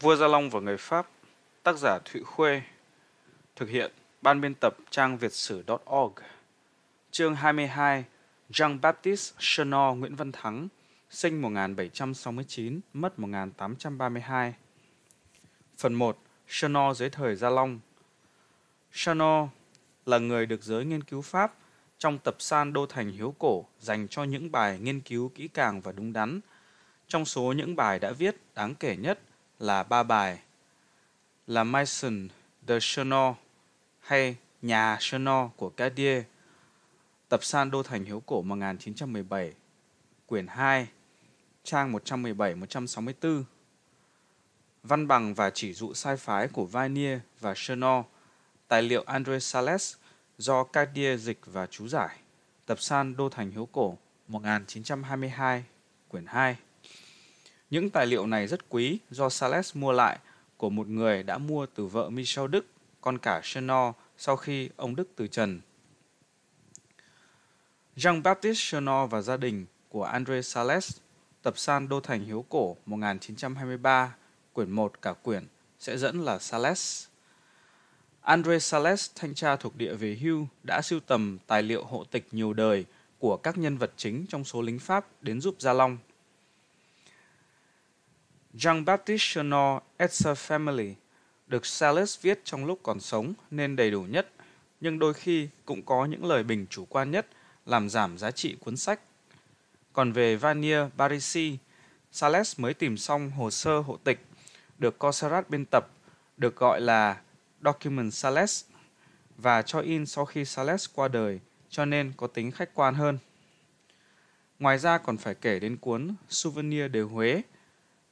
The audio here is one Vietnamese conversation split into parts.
Vua Gia Long và người Pháp, tác giả Thụy Khuê, thực hiện ban biên tập trang việt sử.org. Chương 22 Jean-Baptiste Chenot Nguyễn Văn Thắng, sinh 1769, mất 1832. Phần 1 Chenot dưới thời Gia Long Chenot là người được giới nghiên cứu Pháp trong tập san Đô Thành Hiếu Cổ dành cho những bài nghiên cứu kỹ càng và đúng đắn. Trong số những bài đã viết đáng kể nhất là ba bài La Maison de Chenot hay Nhà Chenot của Cadier, tập san Đô Thành Hiếu Cổ 1917, quyển 2, trang 117-164. Văn bằng và chỉ dụ sai phái của Vanier và Chenot, tài liệu André Sales do Cadier dịch và chú giải. Tập san Đô Thành Hiếu Cổ 1922, quyển 2. Những tài liệu này rất quý do Sales mua lại của một người đã mua từ vợ Michel Đức, con cả Chenor sau khi ông Đức từ trần. Jean-Baptiste Chenor và gia đình của André Sales, tập san Đô Thành Hiếu Cổ 1923, quyển 1 cả quyển, sẽ dẫn là Sales. André Sales, thanh tra thuộc địa về hưu, đã sưu tầm tài liệu hộ tịch nhiều đời của các nhân vật chính trong số lính Pháp đến giúp Gia Long. Jean-Baptiste Chenot et sa family được Sales viết trong lúc còn sống nên đầy đủ nhất, nhưng đôi khi cũng có những lời bình chủ quan nhất làm giảm giá trị cuốn sách. Còn về Vanier Barisi, Sales mới tìm xong hồ sơ hộ tịch, được Cossarat biên tập, được gọi là Document Sales và cho in sau khi Sales qua đời, cho nên có tính khách quan hơn. Ngoài ra còn phải kể đến cuốn Souvenir de Huế,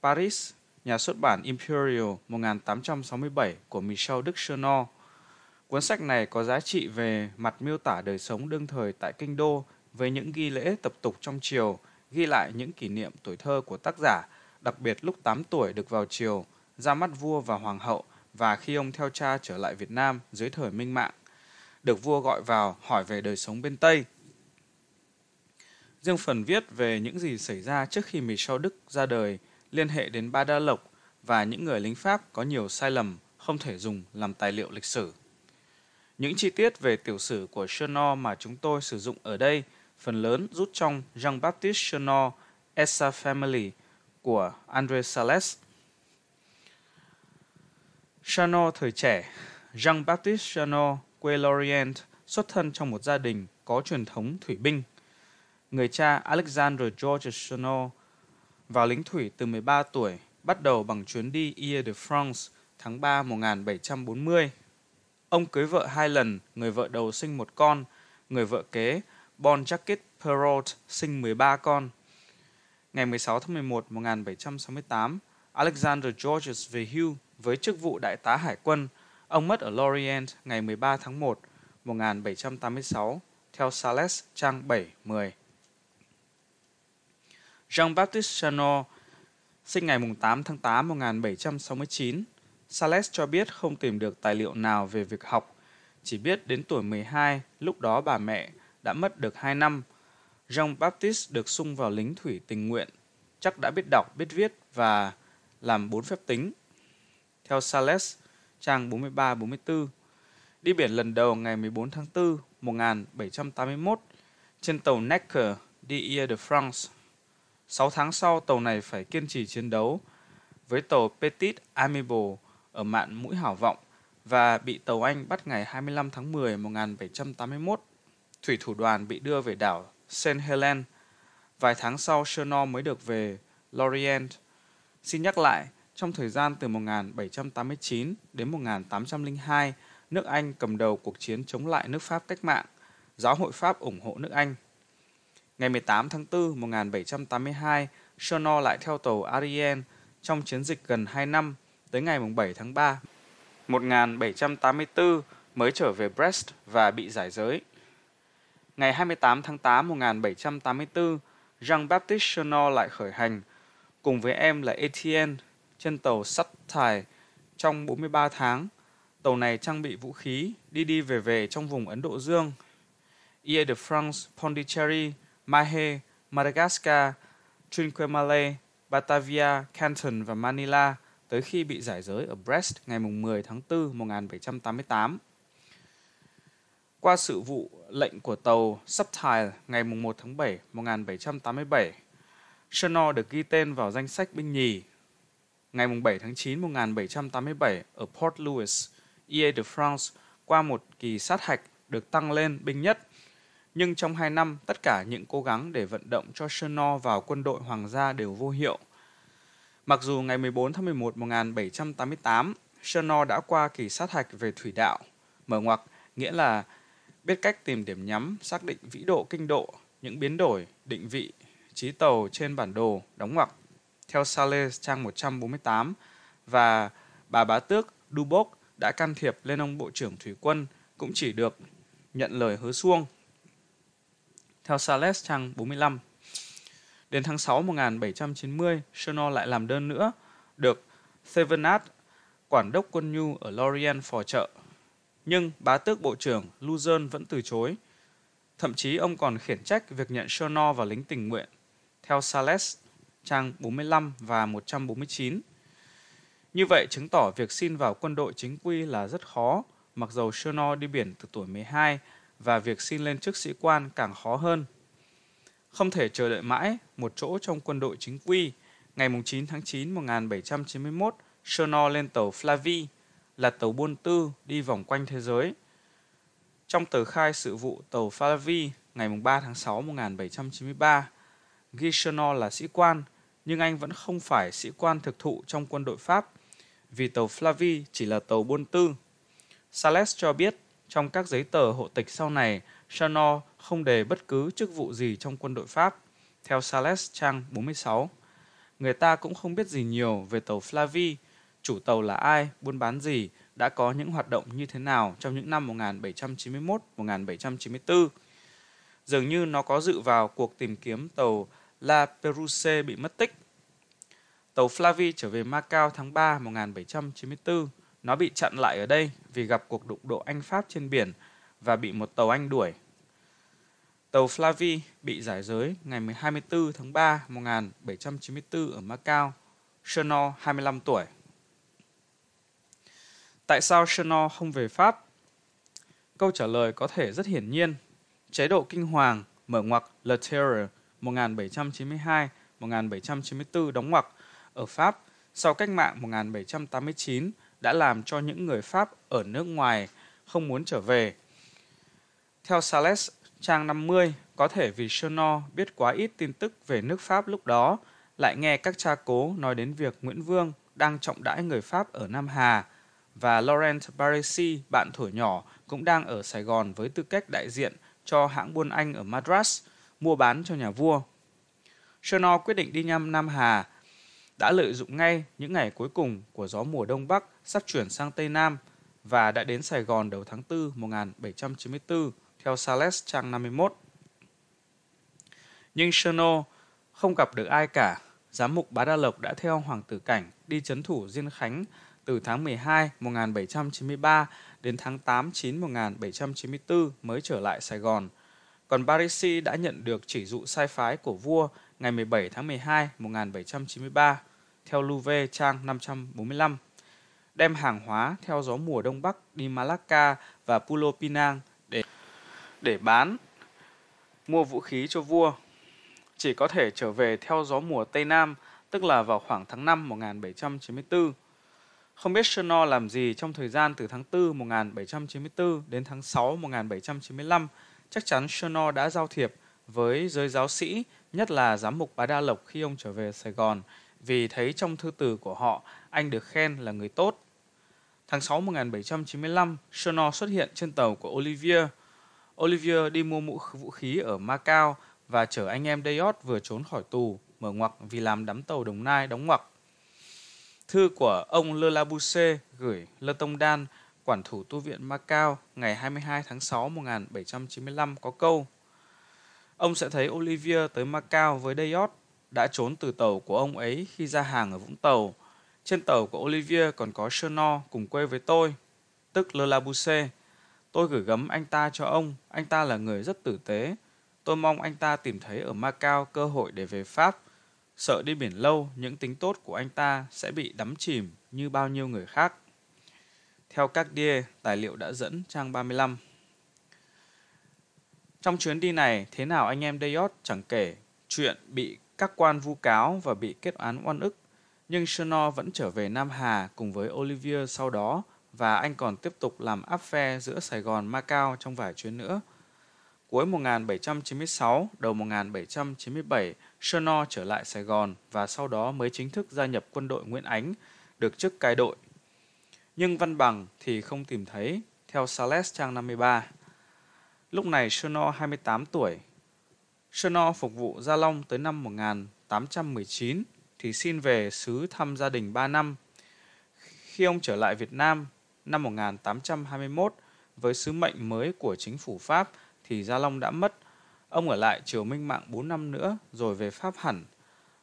Paris, nhà xuất bản Imperial 1867 của Michel Đức Chenot. Cuốn sách này có giá trị về mặt miêu tả đời sống đương thời tại kinh đô với những ghi lễ tập tục trong triều, ghi lại những kỷ niệm tuổi thơ của tác giả, đặc biệt lúc 8 tuổi được vào triều, ra mắt vua và hoàng hậu và khi ông theo cha trở lại Việt Nam dưới thời Minh Mạng. Được vua gọi vào hỏi về đời sống bên Tây. Riêng phần viết về những gì xảy ra trước khi Michel Đức ra đời liên hệ đến Ba Đa Lộc và những người lính Pháp có nhiều sai lầm không thể dùng làm tài liệu lịch sử. Những chi tiết về tiểu sử của Chenor mà chúng tôi sử dụng ở đây phần lớn rút trong Jean-Baptiste Chenor Essa Family của André Sales. Chenot thời trẻ Jean-Baptiste Chenot, quê Lorient, xuất thân trong một gia đình có truyền thống thủy binh. Người cha Alexandre George Chenot vào lính thủy từ 13 tuổi, bắt đầu bằng chuyến đi Ile de France tháng 3 1740. Ông cưới vợ hai lần, người vợ đầu sinh một con, người vợ kế Bon Jacques Perrault sinh 13 con. Ngày 16 tháng 11 1768, Alexander Georges về hưu với chức vụ đại tá hải quân. Ông mất ở Lorient ngày 13 tháng 1 1786 theo Sales trang 7-10. Jean-Baptiste Chanot, sinh ngày 8 tháng 8 năm 1769. Sales cho biết không tìm được tài liệu nào về việc học, chỉ biết đến tuổi 12, lúc đó bà mẹ đã mất được 2 năm. Jean-Baptiste được sung vào lính thủy tình nguyện, chắc đã biết đọc, biết viết và làm bốn phép tính. Theo Sales, trang 43-44, đi biển lần đầu ngày 14 tháng 4 1781 trên tàu Necker đi Ile de France 6 tháng sau, tàu này phải kiên trì chiến đấu với tàu Petit Amiable ở mạn mũi Hảo Vọng và bị tàu Anh bắt ngày 25 tháng 10 1781. Thủy thủ đoàn bị đưa về đảo Saint Helen. Vài tháng sau, Chernor mới được về Lorient. Xin nhắc lại, trong thời gian từ 1789 đến 1802, nước Anh cầm đầu cuộc chiến chống lại nước Pháp cách mạng. Giáo hội Pháp ủng hộ nước Anh. Ngày 18 tháng 4 1782, Chenot lại theo tàu Ariane trong chiến dịch gần 2 năm tới ngày 7 tháng 3 1784 mới trở về Brest và bị giải giới. Ngày 28 tháng 8 1784, Jean-Baptiste Chenot lại khởi hành cùng với em là Etienne trên tàu sắt thải trong 43 tháng. Tàu này trang bị vũ khí, đi đi về về trong vùng Ấn Độ Dương. Ile de France, Pondicherry, Mahe, Madagascar, Trinquemale, Batavia, Canton và Manila tới khi bị giải giới ở Brest ngày 10 tháng 4 1788. Qua sự vụ lệnh của tàu Subtile ngày 1 tháng 7 1787, Chenor được ghi tên vào danh sách binh nhì. Ngày 7 tháng 9 1787 ở Port Louis, Ie de France qua một kỳ sát hạch được tăng lên binh nhất. Nhưng trong hai năm, tất cả những cố gắng để vận động cho Chernor vào quân đội hoàng gia đều vô hiệu. Mặc dù ngày 14 tháng 11 1788, Chernor đã qua kỳ sát hạch về thủy đạo, mở ngoặc nghĩa là biết cách tìm điểm nhắm, xác định vĩ độ kinh độ, những biến đổi, định vị, trí tàu trên bản đồ, đóng ngoặc, theo Sales trang 148, và bà bá tước Duboc đã can thiệp lên ông Bộ trưởng Thủy quân cũng chỉ được nhận lời hứa xuông. Theo Sales trang 45. Đến tháng 6 1790, Chenor lại làm đơn nữa, được Thevenard, quản đốc quân nhu ở Lorient phò trợ. Nhưng bá tước bộ trưởng Luzern vẫn từ chối. Thậm chí ông còn khiển trách việc nhận Chenor vào lính tình nguyện. Theo Sales, trang 45 và 149. Như vậy chứng tỏ việc xin vào quân đội chính quy là rất khó, mặc dầu Chenor đi biển từ tuổi 12 và việc xin lên chức sĩ quan càng khó hơn. Không thể chờ đợi mãi một chỗ trong quân đội chính quy, ngày 9 tháng 9 1791, Chernor lên tàu Flavie, là tàu buôn tư đi vòng quanh thế giới. Trong tờ khai sự vụ tàu Flavie ngày 3 tháng 6 1793, ghi Chernor là sĩ quan, nhưng anh vẫn không phải sĩ quan thực thụ trong quân đội Pháp, vì tàu Flavie chỉ là tàu buôn tư. Sales cho biết trong các giấy tờ hộ tịch sau này, Chanor không đề bất cứ chức vụ gì trong quân đội Pháp. Theo Sales trang 46, người ta cũng không biết gì nhiều về tàu Flavie, chủ tàu là ai, buôn bán gì, đã có những hoạt động như thế nào trong những năm 1791-1794. Dường như nó có dự vào cuộc tìm kiếm tàu La Perouse bị mất tích. Tàu Flavie trở về Macau tháng 3 1794. Nó bị chặn lại ở đây vì gặp cuộc đụng độ Anh-Pháp trên biển và bị một tàu Anh đuổi. Tàu Flavi bị giải giới ngày 24 tháng 3 1794 ở Macau. Chenor 25 tuổi. Tại sao Chenor không về Pháp? Câu trả lời có thể rất hiển nhiên. Chế độ kinh hoàng mở ngoặc Le Terror 1792-1794 đóng ngoặc ở Pháp sau cách mạng 1789 đã làm cho những người Pháp ở nước ngoài không muốn trở về. Theo Sales, trang 50, có thể vì Chenor biết quá ít tin tức về nước Pháp lúc đó, lại nghe các cha cố nói đến việc Nguyễn Vương đang trọng đãi người Pháp ở Nam Hà và Laurent Baresi, bạn thổi nhỏ, cũng đang ở Sài Gòn với tư cách đại diện cho hãng buôn Anh ở Madras, mua bán cho nhà vua. Chenor quyết định đi nhăm Nam Hà, đã lợi dụng ngay những ngày cuối cùng của gió mùa Đông Bắc sắp chuyển sang Tây Nam và đã đến Sài Gòn đầu tháng 4 1794 theo Sales trang 51. Nhưng Cherno không gặp được ai cả. Giám mục Bá Đa Lộc đã theo Hoàng tử Cảnh đi chấn thủ Diên Khánh từ tháng 12 1793 đến tháng 8 9 1794 mới trở lại Sài Gòn. Còn Barisi đã nhận được chỉ dụ sai phái của vua ngày 17 tháng 12 1793 theo Louvre trang 545 đem hàng hóa theo gió mùa Đông Bắc đi Malacca và Pulo Pinang để để bán mua vũ khí cho vua. Chỉ có thể trở về theo gió mùa Tây Nam, tức là vào khoảng tháng 5 1794. Không biết Chenor làm gì trong thời gian từ tháng 4 1794 đến tháng 6 1795, chắc chắn Chenor đã giao thiệp với giới giáo sĩ, nhất là giám mục Bá Đa Lộc khi ông trở về Sài Gòn, vì thấy trong thư từ của họ anh được khen là người tốt. Tháng 6 1795, Chenor xuất hiện trên tàu của Olivier. Olivier đi mua mũ vũ khí ở Macau và chở anh em Dayot vừa trốn khỏi tù, mở ngoặc vì làm đám tàu Đồng Nai đóng ngoặc. Thư của ông Le Labousse gửi Le Tông Đan, quản thủ tu viện Macau ngày 22 tháng 6 1795 có câu Ông sẽ thấy Olivia tới Macau với Dayot đã trốn từ tàu của ông ấy khi ra hàng ở Vũng Tàu. Trên tàu của Olivia còn có Chenor cùng quê với tôi, tức Le Labousse. Tôi gửi gắm anh ta cho ông, anh ta là người rất tử tế. Tôi mong anh ta tìm thấy ở Macau cơ hội để về Pháp. sợ đi biển lâu những tính tốt của anh ta sẽ bị đắm chìm như bao nhiêu người khác. Theo các đia, tài liệu đã dẫn trang 35. Trong chuyến đi này, thế nào anh em Dayot chẳng kể chuyện bị các quan vu cáo và bị kết án oan ức, nhưng Chenor vẫn trở về Nam Hà cùng với Olivier sau đó và anh còn tiếp tục làm áp phe giữa Sài Gòn Macau trong vài chuyến nữa. Cuối 1796, đầu 1797, Chenor trở lại Sài Gòn và sau đó mới chính thức gia nhập quân đội Nguyễn Ánh, được chức cai đội. Nhưng văn bằng thì không tìm thấy, theo Sales trang 53. Lúc này Shono 28 tuổi. Shono phục vụ Gia Long tới năm 1819 thì xin về xứ thăm gia đình 3 năm. Khi ông trở lại Việt Nam năm 1821 với sứ mệnh mới của chính phủ Pháp thì Gia Long đã mất. Ông ở lại Triều Minh Mạng 4 năm nữa rồi về Pháp hẳn.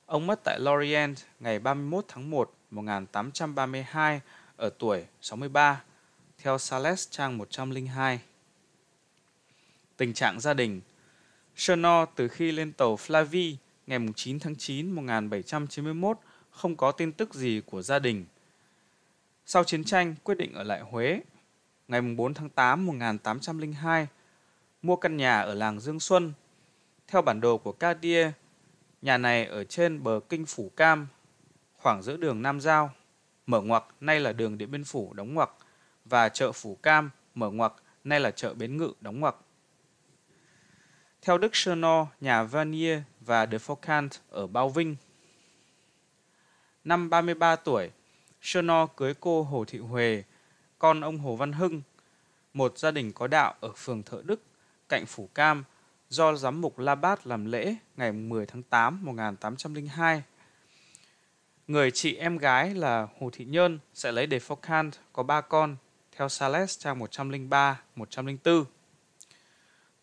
Ông mất tại Lorient ngày 31 tháng 1 1832 ở tuổi 63, theo Sales trang 102. Tình trạng gia đình Cherno từ khi lên tàu Flavi ngày 9 tháng 9 1791 không có tin tức gì của gia đình. Sau chiến tranh, quyết định ở lại Huế. Ngày 4 tháng 8 1802, mua căn nhà ở làng Dương Xuân. Theo bản đồ của Cartier, nhà này ở trên bờ kinh Phủ Cam, khoảng giữa đường Nam Giao, mở ngoặc nay là đường Điện Biên Phủ đóng ngoặc và chợ Phủ Cam mở ngoặc nay là chợ Bến Ngự đóng ngoặc. Theo Đức Chernor, nhà Vanier và De Focant ở Bao Vinh. Năm 33 tuổi, Chernor cưới cô Hồ Thị Huệ, con ông Hồ Văn Hưng, một gia đình có đạo ở phường Thợ Đức, cạnh Phủ Cam, do giám mục La Bát làm lễ ngày 10 tháng 8 1802. Người chị em gái là Hồ Thị Nhơn sẽ lấy De Focant có ba con, theo Sales trang 103, 104.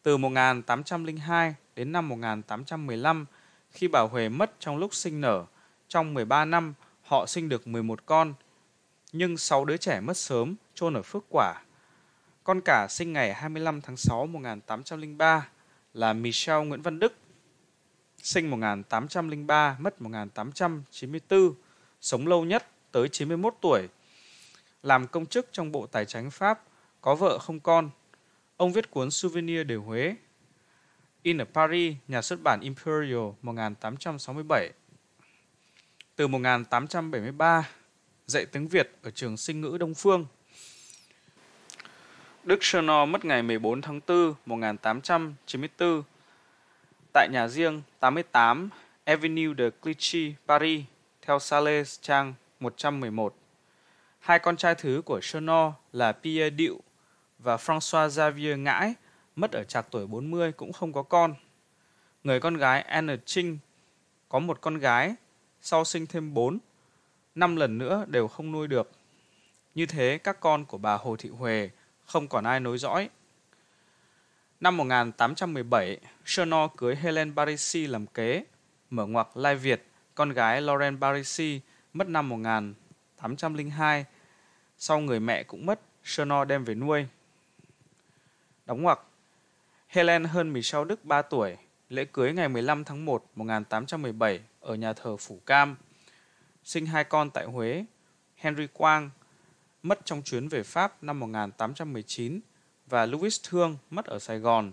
Từ 1802 đến năm 1815, khi bà Huệ mất trong lúc sinh nở, trong 13 năm họ sinh được 11 con, nhưng 6 đứa trẻ mất sớm, chôn ở Phước Quả. Con cả sinh ngày 25 tháng 6 1803 là Michel Nguyễn Văn Đức, sinh 1803, mất 1894, sống lâu nhất tới 91 tuổi. Làm công chức trong Bộ Tài chính Pháp, có vợ không con. Ông viết cuốn Souvenir de Huế. In ở Paris, nhà xuất bản Imperial 1867. Từ 1873, dạy tiếng Việt ở trường sinh ngữ Đông Phương. Đức Chernor mất ngày 14 tháng 4 1894 tại nhà riêng 88 Avenue de Clichy, Paris, theo Sales trang 111. Hai con trai thứ của Chernor là Pierre Diệu và François Xavier Ngãi mất ở trạc tuổi 40 cũng không có con. Người con gái Anne Trinh có một con gái, sau sinh thêm bốn, năm lần nữa đều không nuôi được. Như thế các con của bà Hồ Thị Huệ không còn ai nối dõi. Năm 1817, Chernor cưới Helen Barisi làm kế, mở ngoặc Lai Việt, con gái Lauren Barisi, mất năm 1802. Sau người mẹ cũng mất, Chernor đem về nuôi. Đóng ngoặc Helen hơn Michel Đức 3 tuổi, lễ cưới ngày 15 tháng 1 1817 ở nhà thờ Phủ Cam. Sinh hai con tại Huế, Henry Quang, mất trong chuyến về Pháp năm 1819 và Louis Thương mất ở Sài Gòn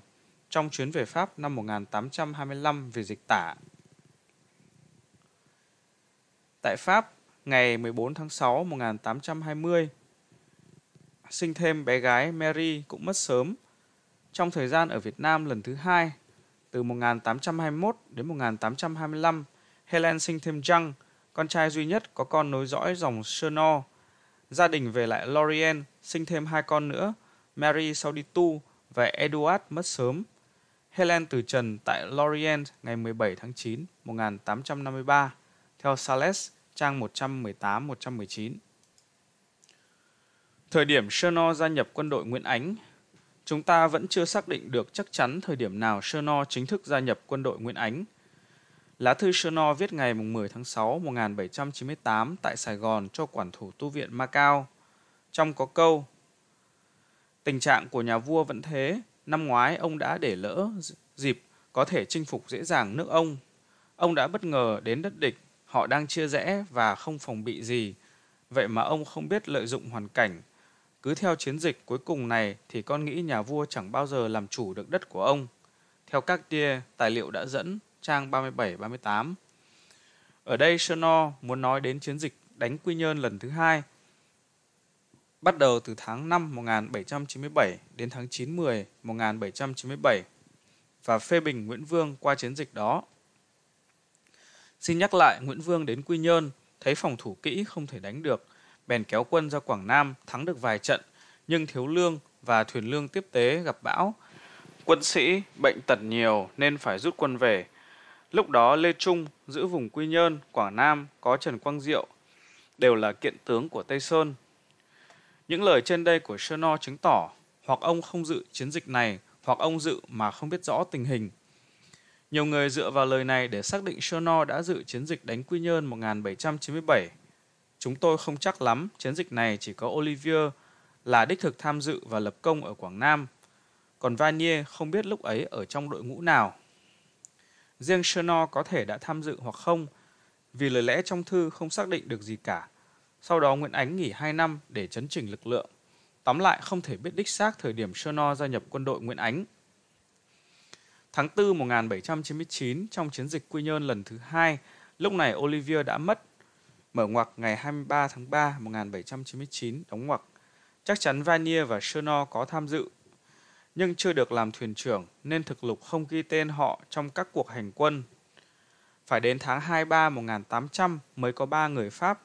trong chuyến về Pháp năm 1825 vì dịch tả. Tại Pháp, ngày 14 tháng 6 1820, sinh thêm bé gái Mary cũng mất sớm. Trong thời gian ở Việt Nam lần thứ hai, từ 1821 đến 1825, Helen sinh thêm Jung, con trai duy nhất có con nối dõi dòng Chernor. Gia đình về lại Lorient, sinh thêm hai con nữa, Mary sau đi tu và Edward mất sớm. Helen từ trần tại Lorient ngày 17 tháng 9, 1853, theo Sales, trang 118-119. Thời điểm Chernor gia nhập quân đội Nguyễn Ánh, chúng ta vẫn chưa xác định được chắc chắn thời điểm nào Chernor chính thức gia nhập quân đội Nguyễn Ánh. Lá thư Chernor viết ngày 10 tháng 6 1798 tại Sài Gòn cho quản thủ tu viện Macau. Trong có câu Tình trạng của nhà vua vẫn thế, năm ngoái ông đã để lỡ dịp có thể chinh phục dễ dàng nước ông. Ông đã bất ngờ đến đất địch, họ đang chia rẽ và không phòng bị gì. Vậy mà ông không biết lợi dụng hoàn cảnh. Cứ theo chiến dịch cuối cùng này thì con nghĩ nhà vua chẳng bao giờ làm chủ được đất của ông. Theo các tia, tài liệu đã dẫn, trang 37-38. Ở đây Sernor muốn nói đến chiến dịch đánh Quy Nhơn lần thứ hai, bắt đầu từ tháng 5 1797 đến tháng 9 10 1797 và phê bình Nguyễn Vương qua chiến dịch đó. Xin nhắc lại, Nguyễn Vương đến Quy Nhơn, thấy phòng thủ kỹ không thể đánh được, bèn kéo quân ra Quảng Nam thắng được vài trận, nhưng thiếu lương và thuyền lương tiếp tế gặp bão. Quân sĩ bệnh tật nhiều nên phải rút quân về. Lúc đó Lê Trung giữ vùng Quy Nhơn, Quảng Nam có Trần Quang Diệu, đều là kiện tướng của Tây Sơn. Những lời trên đây của Sơ chứng tỏ hoặc ông không dự chiến dịch này hoặc ông dự mà không biết rõ tình hình. Nhiều người dựa vào lời này để xác định Sơ đã dự chiến dịch đánh Quy Nhơn 1797. Chúng tôi không chắc lắm, chiến dịch này chỉ có Olivier là đích thực tham dự và lập công ở Quảng Nam, còn Vanier không biết lúc ấy ở trong đội ngũ nào. Riêng Sernor có thể đã tham dự hoặc không, vì lời lẽ trong thư không xác định được gì cả. Sau đó Nguyễn Ánh nghỉ 2 năm để chấn chỉnh lực lượng. Tóm lại không thể biết đích xác thời điểm Sernor gia nhập quân đội Nguyễn Ánh. Tháng 4 1799 trong chiến dịch Quy Nhơn lần thứ hai, lúc này Olivier đã mất. Mở ngoặc ngày 23 tháng 3 1799 đóng ngoặc. Chắc chắn Vanier và Sernor có tham dự nhưng chưa được làm thuyền trưởng nên thực lục không ghi tên họ trong các cuộc hành quân. Phải đến tháng 23 1800 mới có ba người Pháp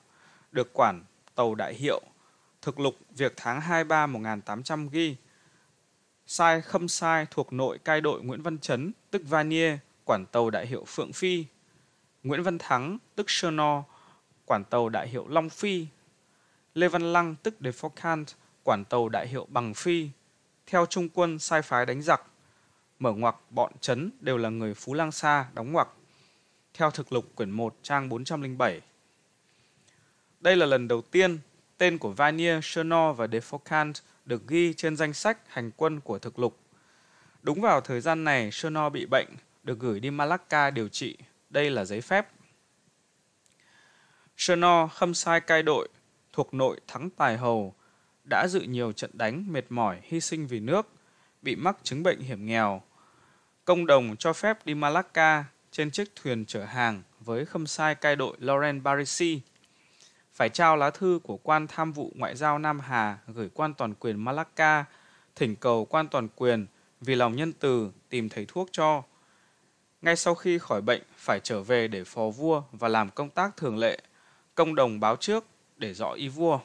được quản tàu đại hiệu. Thực lục việc tháng 23 1800 ghi Sai Khâm Sai thuộc nội cai đội Nguyễn Văn Chấn, tức Vanier, quản tàu đại hiệu Phượng Phi. Nguyễn Văn Thắng, tức Cherno, quản tàu đại hiệu Long Phi. Lê Văn Lăng, tức De Foucant, quản tàu đại hiệu Bằng Phi theo trung quân sai phái đánh giặc. Mở ngoặc bọn chấn đều là người Phú Lang Sa đóng ngoặc. Theo thực lục quyển 1 trang 407. Đây là lần đầu tiên tên của Vanier, Chernor và Defocant được ghi trên danh sách hành quân của thực lục. Đúng vào thời gian này, Chernor bị bệnh, được gửi đi Malacca điều trị. Đây là giấy phép. Chernor khâm sai cai đội, thuộc nội thắng tài hầu, đã dự nhiều trận đánh mệt mỏi hy sinh vì nước, bị mắc chứng bệnh hiểm nghèo. Công đồng cho phép đi Malacca trên chiếc thuyền chở hàng với khâm sai cai đội Laurent Barisi. Phải trao lá thư của quan tham vụ ngoại giao Nam Hà gửi quan toàn quyền Malacca, thỉnh cầu quan toàn quyền vì lòng nhân từ tìm thấy thuốc cho. Ngay sau khi khỏi bệnh phải trở về để phò vua và làm công tác thường lệ, công đồng báo trước để rõ ý vua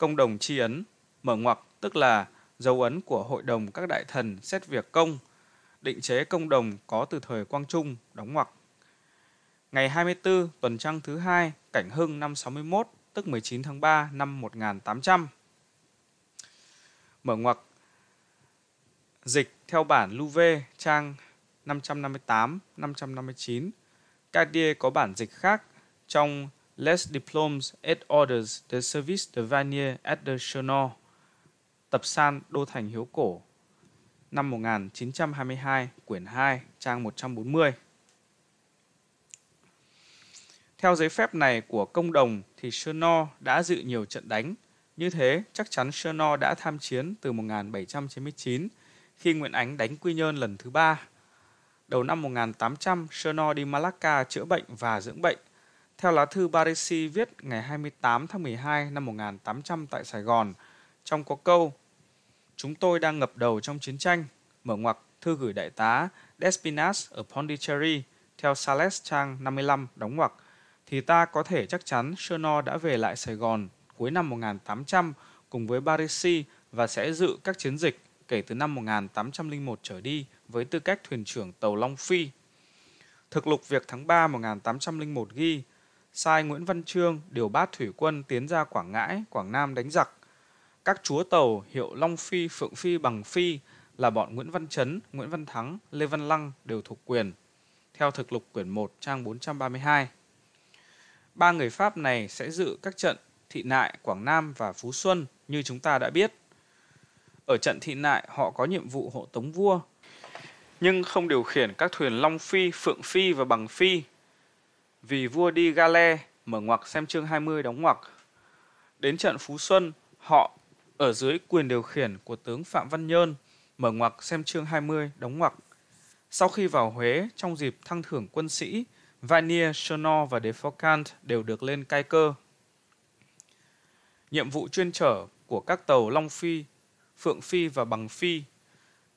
công đồng chi ấn, mở ngoặc tức là dấu ấn của hội đồng các đại thần xét việc công, định chế công đồng có từ thời Quang Trung, đóng ngoặc. Ngày 24 tuần trăng thứ hai, Cảnh Hưng năm 61, tức 19 tháng 3 năm 1800. Mở ngoặc Dịch theo bản Louvet trang 558-559. Cartier có bản dịch khác trong Les Diplomes et Orders de Service de Vanier et de Chenor, tập san Đô Thành Hiếu Cổ, năm 1922, quyển 2, trang 140. Theo giấy phép này của công đồng thì Chenor đã dự nhiều trận đánh. Như thế, chắc chắn Chenor đã tham chiến từ 1799 khi Nguyễn Ánh đánh Quy Nhơn lần thứ ba. Đầu năm 1800, Chenor đi Malacca chữa bệnh và dưỡng bệnh theo lá thư Barisi viết ngày 28 tháng 12 năm 1800 tại Sài Gòn, trong có câu Chúng tôi đang ngập đầu trong chiến tranh, mở ngoặc thư gửi đại tá Despinas ở Pondicherry theo Sales trang 55 đóng ngoặc, thì ta có thể chắc chắn Cherno đã về lại Sài Gòn cuối năm 1800 cùng với Barisi và sẽ dự các chiến dịch kể từ năm 1801 trở đi với tư cách thuyền trưởng tàu Long Phi. Thực lục việc tháng 3 1801 ghi sai Nguyễn Văn Trương điều bát thủy quân tiến ra Quảng Ngãi, Quảng Nam đánh giặc. Các chúa tàu hiệu Long Phi, Phượng Phi, Bằng Phi là bọn Nguyễn Văn Chấn, Nguyễn Văn Thắng, Lê Văn Lăng đều thuộc quyền. Theo thực lục quyển 1 trang 432. Ba người Pháp này sẽ dự các trận Thị Nại, Quảng Nam và Phú Xuân như chúng ta đã biết. Ở trận Thị Nại họ có nhiệm vụ hộ tống vua. nhưng không điều khiển các thuyền Long Phi, Phượng Phi và Bằng Phi. Vì vua đi Gale, mở ngoặc xem chương 20 đóng ngoặc. Đến trận Phú Xuân, họ ở dưới quyền điều khiển của tướng Phạm Văn Nhơn, mở ngoặc xem chương 20 đóng ngoặc. Sau khi vào Huế trong dịp thăng thưởng quân sĩ, Vanier, Chenot và Defocant đều được lên cai cơ. Nhiệm vụ chuyên trở của các tàu Long Phi, Phượng Phi và Bằng Phi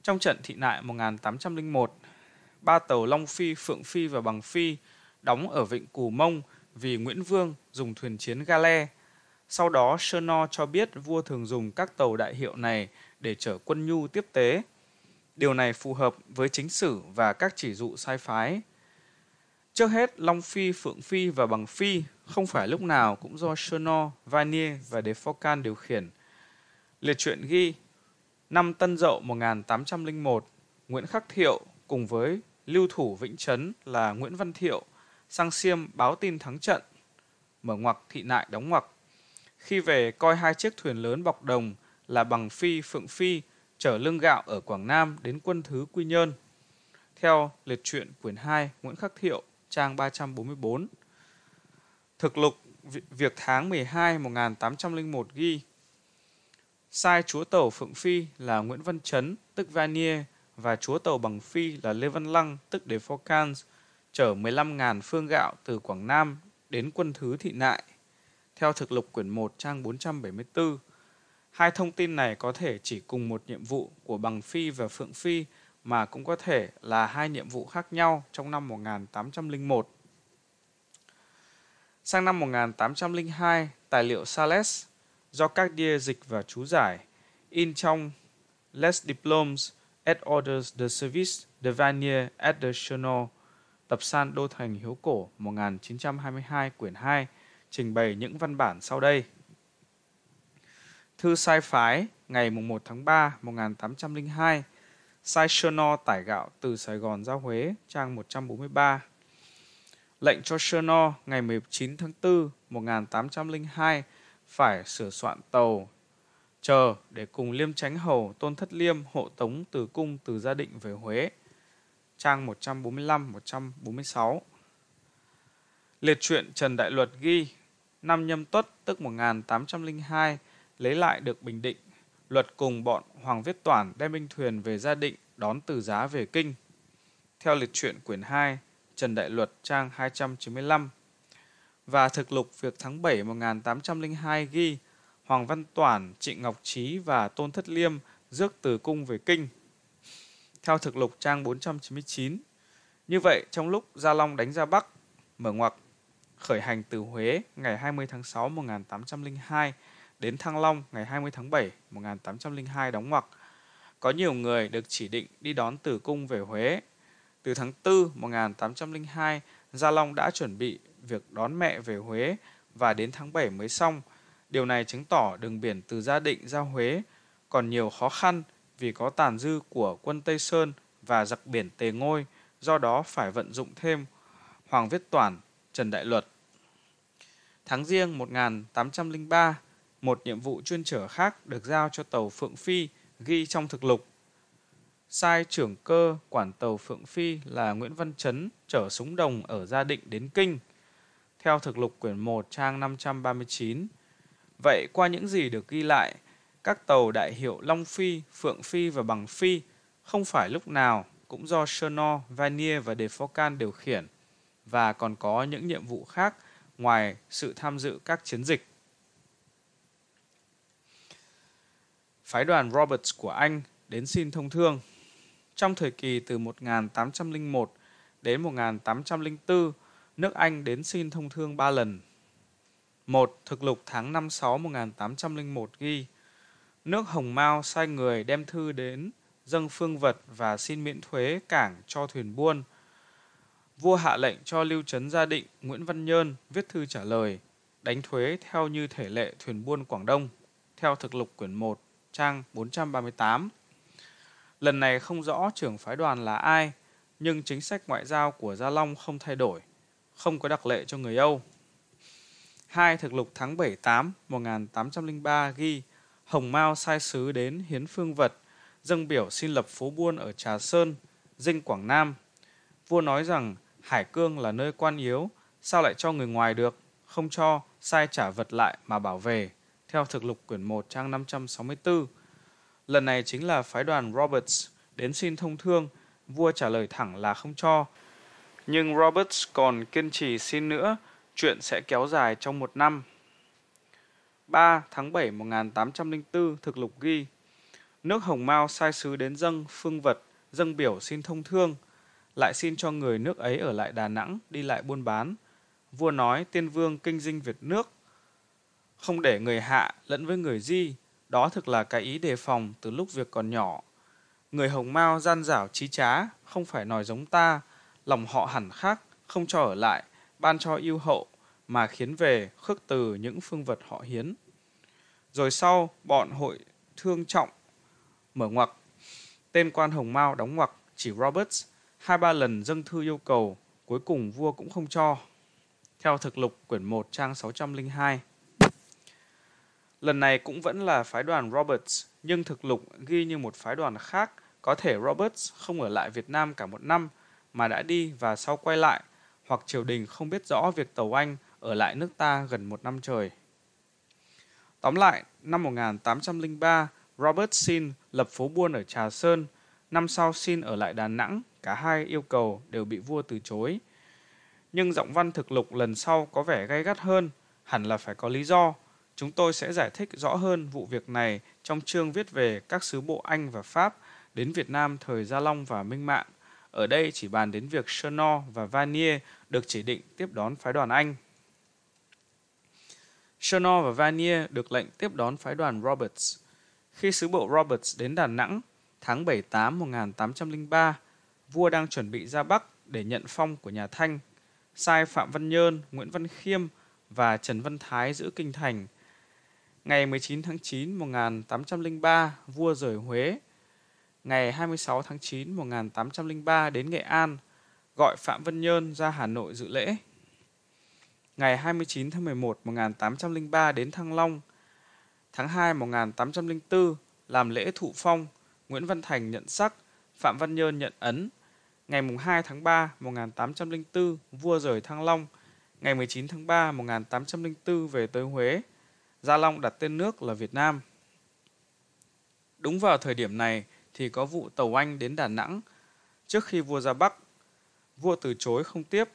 trong trận thị nại 1801, ba tàu Long Phi, Phượng Phi và Bằng Phi đóng ở vịnh Cù Mông vì Nguyễn Vương dùng thuyền chiến Gale. Sau đó, Chenot cho biết vua thường dùng các tàu đại hiệu này để chở quân nhu tiếp tế. Điều này phù hợp với chính sử và các chỉ dụ sai phái. Trước hết, Long Phi, Phượng Phi và Bằng Phi không phải lúc nào cũng do Chenot, Vanier và Defocan điều khiển. Liệt truyện ghi, năm Tân Dậu 1801, Nguyễn Khắc Thiệu cùng với lưu thủ Vĩnh Trấn là Nguyễn Văn Thiệu sang Xiêm báo tin thắng trận. Mở ngoặc thị nại đóng ngoặc. Khi về coi hai chiếc thuyền lớn bọc đồng là Bằng Phi, Phượng Phi chở lương gạo ở Quảng Nam đến quân thứ Quy Nhơn. Theo liệt truyện quyển 2 Nguyễn Khắc Thiệu, trang 344. Thực lục việc tháng 12 1801 ghi sai chúa tàu Phượng Phi là Nguyễn Văn Trấn, tức Vanier, và chúa tàu Bằng Phi là Lê Văn Lăng, tức De Focans, chở 15.000 phương gạo từ Quảng Nam đến quân thứ thị nại. Theo thực lục quyển 1 trang 474, hai thông tin này có thể chỉ cùng một nhiệm vụ của Bằng Phi và Phượng Phi mà cũng có thể là hai nhiệm vụ khác nhau trong năm 1801. Sang năm 1802, tài liệu Sales do các đia dịch và chú giải in trong Les Diplomes et Orders de Service de Vanier et de Chenot, tập san Đô Thành Hiếu Cổ 1922 quyển 2, trình bày những văn bản sau đây. Thư sai phái ngày 1 tháng 3 1802 sai Sherno tải gạo từ Sài Gòn ra Huế, trang 143. Lệnh cho Sherno ngày 19 tháng 4 1802 phải sửa soạn tàu chờ để cùng Liêm Chánh Hầu Tôn Thất Liêm hộ tống từ cung từ gia định về Huế. Trang 145-146 Liệt truyện Trần Đại Luật ghi năm nhâm tuất tức 1802 lấy lại được Bình Định. Luật cùng bọn Hoàng Viết Toản đem binh thuyền về gia định đón từ giá về kinh. Theo liệt truyện quyển 2, Trần Đại Luật trang 295 và thực lục việc tháng 7 1802 ghi Hoàng Văn Toản, Trịnh Ngọc Trí và Tôn Thất Liêm rước từ cung về kinh. Theo thực lục trang 499. Như vậy, trong lúc Gia Long đánh ra Bắc, mở ngoặc, khởi hành từ Huế ngày 20 tháng 6 1802 đến Thăng Long ngày 20 tháng 7 1802 đóng ngoặc, có nhiều người được chỉ định đi đón từ cung về Huế. Từ tháng 4 1802, Gia Long đã chuẩn bị việc đón mẹ về Huế và đến tháng 7 mới xong. Điều này chứng tỏ đường biển từ Gia Định ra Huế còn nhiều khó khăn vì có tàn dư của quân Tây Sơn và giặc biển Tề Ngôi, do đó phải vận dụng thêm Hoàng Viết Toản, Trần Đại Luật. Tháng riêng 1803, một nhiệm vụ chuyên trở khác được giao cho tàu Phượng Phi ghi trong thực lục. Sai trưởng cơ quản tàu Phượng Phi là Nguyễn Văn Trấn chở súng đồng ở Gia Định đến Kinh – theo thực lục quyển 1 trang 539. Vậy qua những gì được ghi lại, các tàu đại hiệu Long Phi, Phượng Phi và Bằng Phi không phải lúc nào cũng do Chenot, Vanier và Defocan điều khiển và còn có những nhiệm vụ khác ngoài sự tham dự các chiến dịch. Phái đoàn Roberts của Anh đến xin thông thương. Trong thời kỳ từ 1801 đến 1804, nước Anh đến xin thông thương ba lần. Một Thực lục tháng 5 6 1801 ghi Nước Hồng Mao sai người đem thư đến dâng phương vật và xin miễn thuế cảng cho thuyền buôn. Vua hạ lệnh cho Lưu Trấn Gia Định, Nguyễn Văn Nhơn viết thư trả lời, đánh thuế theo như thể lệ thuyền buôn Quảng Đông, theo thực lục quyển 1, trang 438. Lần này không rõ trưởng phái đoàn là ai, nhưng chính sách ngoại giao của Gia Long không thay đổi không có đặc lệ cho người Âu. Hai thực lục tháng 7-8 1803 ghi Hồng Mao sai sứ đến hiến phương vật, dâng biểu xin lập phố buôn ở Trà Sơn, dinh Quảng Nam. Vua nói rằng Hải Cương là nơi quan yếu, sao lại cho người ngoài được, không cho, sai trả vật lại mà bảo về, theo thực lục quyển 1 trang 564. Lần này chính là phái đoàn Roberts đến xin thông thương, vua trả lời thẳng là không cho. Nhưng Roberts còn kiên trì xin nữa, chuyện sẽ kéo dài trong một năm. 3 tháng 7 1804 thực lục ghi Nước Hồng Mao sai sứ đến dâng phương vật, dâng biểu xin thông thương, lại xin cho người nước ấy ở lại Đà Nẵng đi lại buôn bán. Vua nói tiên vương kinh dinh Việt nước, không để người hạ lẫn với người di, đó thực là cái ý đề phòng từ lúc việc còn nhỏ. Người Hồng Mao gian dảo trí trá, không phải nói giống ta, lòng họ hẳn khác, không cho ở lại, ban cho yêu hậu, mà khiến về khước từ những phương vật họ hiến. Rồi sau, bọn hội thương trọng, mở ngoặc, tên quan Hồng Mao đóng ngoặc chỉ Roberts, hai ba lần dâng thư yêu cầu, cuối cùng vua cũng không cho. Theo thực lục quyển 1 trang 602. Lần này cũng vẫn là phái đoàn Roberts, nhưng thực lục ghi như một phái đoàn khác, có thể Roberts không ở lại Việt Nam cả một năm mà đã đi và sau quay lại, hoặc triều đình không biết rõ việc tàu Anh ở lại nước ta gần một năm trời. Tóm lại, năm 1803, Robert Sin lập phố buôn ở Trà Sơn, năm sau Sin ở lại Đà Nẵng, cả hai yêu cầu đều bị vua từ chối. Nhưng giọng văn thực lục lần sau có vẻ gay gắt hơn, hẳn là phải có lý do. Chúng tôi sẽ giải thích rõ hơn vụ việc này trong chương viết về các sứ bộ Anh và Pháp đến Việt Nam thời Gia Long và Minh Mạng. Ở đây chỉ bàn đến việc Chenor và Vanier được chỉ định tiếp đón phái đoàn Anh. Cherno và Vanier được lệnh tiếp đón phái đoàn Roberts. Khi sứ bộ Roberts đến Đà Nẵng tháng 7-8 1803, vua đang chuẩn bị ra Bắc để nhận phong của nhà Thanh, sai Phạm Văn Nhơn, Nguyễn Văn Khiêm và Trần Văn Thái giữ kinh thành. Ngày 19 tháng 9 1803, vua rời Huế. Ngày 26 tháng 9 1803 đến Nghệ An, gọi Phạm Văn Nhơn ra Hà Nội dự lễ. Ngày 29 tháng 11 1803 đến Thăng Long. Tháng 2 1804 làm lễ thụ phong, Nguyễn Văn Thành nhận sắc, Phạm Văn Nhơn nhận ấn. Ngày 2 tháng 3 1804 vua rời Thăng Long. Ngày 19 tháng 3 1804 về tới Huế. Gia Long đặt tên nước là Việt Nam. Đúng vào thời điểm này thì có vụ tàu Anh đến Đà Nẵng trước khi vua ra Bắc. Vua từ chối không tiếp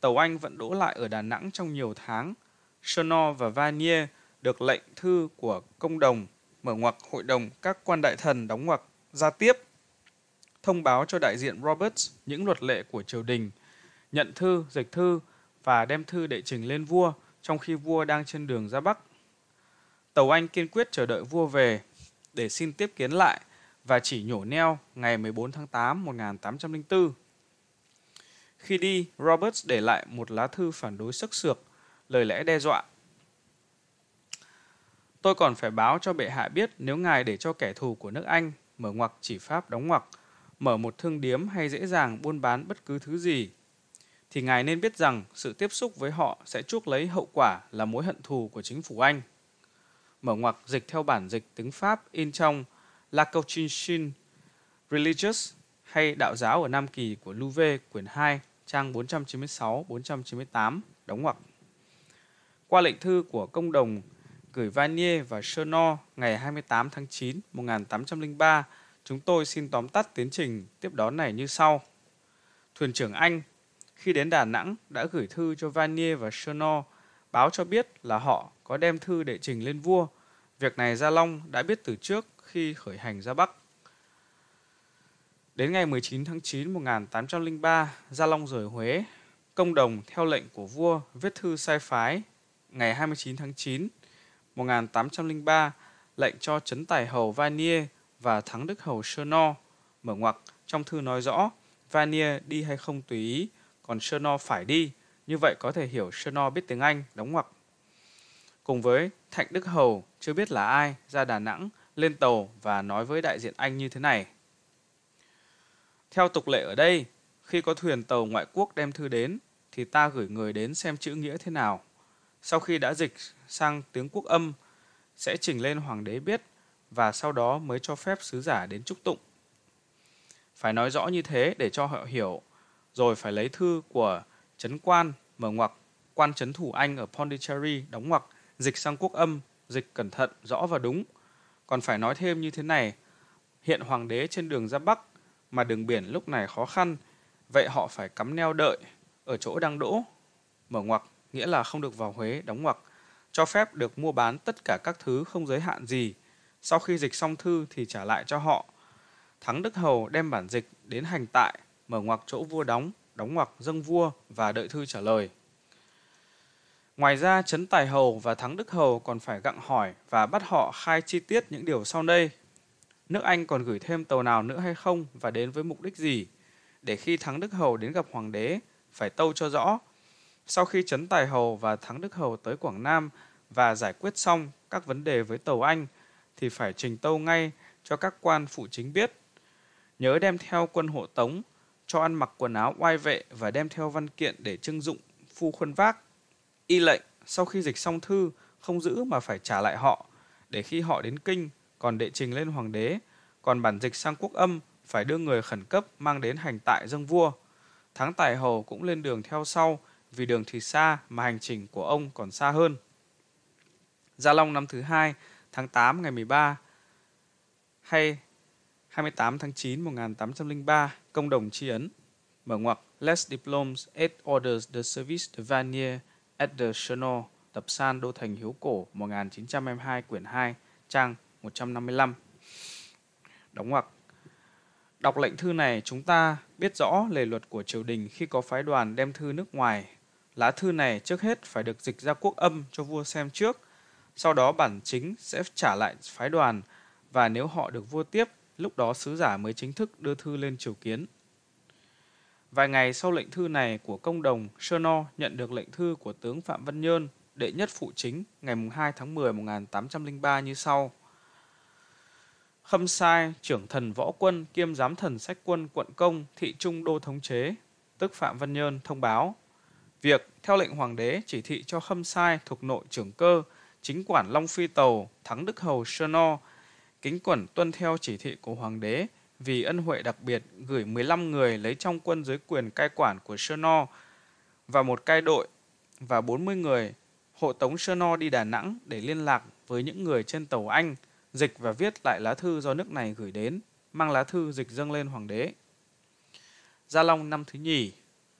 tàu Anh vẫn đỗ lại ở Đà Nẵng trong nhiều tháng. Cherno và Vanier được lệnh thư của công đồng, mở ngoặc hội đồng các quan đại thần đóng ngoặc ra tiếp, thông báo cho đại diện Roberts những luật lệ của triều đình, nhận thư, dịch thư và đem thư đệ trình lên vua trong khi vua đang trên đường ra Bắc. Tàu Anh kiên quyết chờ đợi vua về để xin tiếp kiến lại và chỉ nhổ neo ngày 14 tháng 8 1804. Khi đi, Roberts để lại một lá thư phản đối sức sược, lời lẽ đe dọa. Tôi còn phải báo cho bệ hạ biết nếu ngài để cho kẻ thù của nước Anh mở ngoặc chỉ pháp đóng ngoặc, mở một thương điếm hay dễ dàng buôn bán bất cứ thứ gì, thì ngài nên biết rằng sự tiếp xúc với họ sẽ chuốc lấy hậu quả là mối hận thù của chính phủ Anh. Mở ngoặc dịch theo bản dịch tiếng Pháp in trong La Cochin Religious hay Đạo giáo ở Nam Kỳ của Louvet quyển 2 trang 496-498, đóng ngoặc. Qua lệnh thư của công đồng gửi Vanier và Cherno ngày 28 tháng 9 1803, chúng tôi xin tóm tắt tiến trình tiếp đón này như sau. Thuyền trưởng Anh khi đến Đà Nẵng đã gửi thư cho Vanier và Cherno báo cho biết là họ có đem thư đệ trình lên vua. Việc này Gia Long đã biết từ trước khi khởi hành ra Bắc. Đến ngày 19 tháng 9 1803, Gia Long rời Huế. Công đồng theo lệnh của vua viết thư sai phái ngày 29 tháng 9 1803 lệnh cho Trấn Tài Hầu Vanier và Thắng Đức Hầu Cherno mở ngoặc trong thư nói rõ Vanier đi hay không tùy ý, còn Cherno phải đi. Như vậy có thể hiểu Cherno biết tiếng Anh, đóng ngoặc. Cùng với Thạnh Đức Hầu chưa biết là ai ra Đà Nẵng lên tàu và nói với đại diện Anh như thế này. Theo tục lệ ở đây, khi có thuyền tàu ngoại quốc đem thư đến, thì ta gửi người đến xem chữ nghĩa thế nào. Sau khi đã dịch sang tiếng quốc âm, sẽ chỉnh lên hoàng đế biết và sau đó mới cho phép sứ giả đến chúc tụng. Phải nói rõ như thế để cho họ hiểu, rồi phải lấy thư của chấn quan, mở ngoặc, quan chấn thủ Anh ở Pondicherry, đóng ngoặc, dịch sang quốc âm, dịch cẩn thận, rõ và đúng. Còn phải nói thêm như thế này, hiện hoàng đế trên đường ra Bắc, mà đường biển lúc này khó khăn, vậy họ phải cắm neo đợi ở chỗ đang đỗ, mở ngoặc, nghĩa là không được vào Huế, đóng ngoặc, cho phép được mua bán tất cả các thứ không giới hạn gì. Sau khi dịch xong thư thì trả lại cho họ. Thắng Đức Hầu đem bản dịch đến hành tại, mở ngoặc chỗ vua đóng, đóng ngoặc dâng vua và đợi thư trả lời. Ngoài ra, Trấn Tài Hầu và Thắng Đức Hầu còn phải gặng hỏi và bắt họ khai chi tiết những điều sau đây. Nước Anh còn gửi thêm tàu nào nữa hay không và đến với mục đích gì? Để khi Thắng Đức Hầu đến gặp Hoàng đế, phải tâu cho rõ. Sau khi Trấn Tài Hầu và Thắng Đức Hầu tới Quảng Nam và giải quyết xong các vấn đề với tàu Anh, thì phải trình tâu ngay cho các quan phụ chính biết. Nhớ đem theo quân hộ tống, cho ăn mặc quần áo oai vệ và đem theo văn kiện để trưng dụng phu khuân vác y lệnh sau khi dịch xong thư không giữ mà phải trả lại họ để khi họ đến kinh còn đệ trình lên hoàng đế còn bản dịch sang quốc âm phải đưa người khẩn cấp mang đến hành tại dâng vua. Thắng tài hầu cũng lên đường theo sau vì đường thì xa mà hành trình của ông còn xa hơn. Gia long năm thứ hai tháng 8 ngày 13 hay 28 tháng 9 1803 công đồng tri ấn mở ngoặc Les Diplomes et Orders de Service de Vanier at the Chenot, tập san Đô Thành Hiếu Cổ 1922 quyển 2, trang 155. Đóng ngoặc Đọc lệnh thư này chúng ta biết rõ lề luật của triều đình khi có phái đoàn đem thư nước ngoài. Lá thư này trước hết phải được dịch ra quốc âm cho vua xem trước, sau đó bản chính sẽ trả lại phái đoàn và nếu họ được vua tiếp, lúc đó sứ giả mới chính thức đưa thư lên triều kiến. Vài ngày sau lệnh thư này của công đồng, Cherno nhận được lệnh thư của tướng Phạm Văn Nhơn, đệ nhất phụ chính, ngày 2 tháng 10 1803 như sau. Khâm sai, trưởng thần võ quân kiêm giám thần sách quân quận công thị trung đô thống chế, tức Phạm Văn Nhơn thông báo. Việc theo lệnh hoàng đế chỉ thị cho khâm sai thuộc nội trưởng cơ, chính quản Long Phi Tàu, Thắng Đức Hầu Cherno, kính quẩn tuân theo chỉ thị của hoàng đế vì ân huệ đặc biệt gửi 15 người lấy trong quân dưới quyền cai quản của Cherno và một cai đội và 40 người hộ tống Cherno đi Đà Nẵng để liên lạc với những người trên tàu Anh, dịch và viết lại lá thư do nước này gửi đến, mang lá thư dịch dâng lên hoàng đế. Gia Long năm thứ nhì,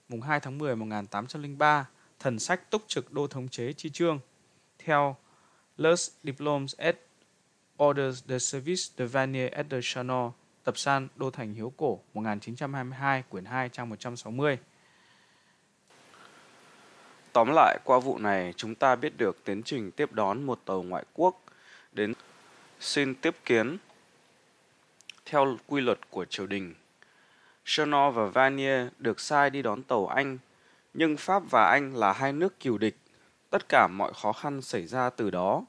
mùng 2 tháng 10 1803, thần sách túc trực đô thống chế chi trương. Theo Les Diplomes et Orders de Service de Vanier et de Chanot Tập san Đô Thành Hiếu Cổ 1922 quyển 2 trang 160. Tóm lại, qua vụ này chúng ta biết được tiến trình tiếp đón một tàu ngoại quốc xin tiếp kiến theo quy luật của triều đình. Cherno và Vanier được sai đi đón tàu Anh, nhưng Pháp và Anh là hai nước kiều địch. Tất cả mọi khó khăn xảy ra từ đó.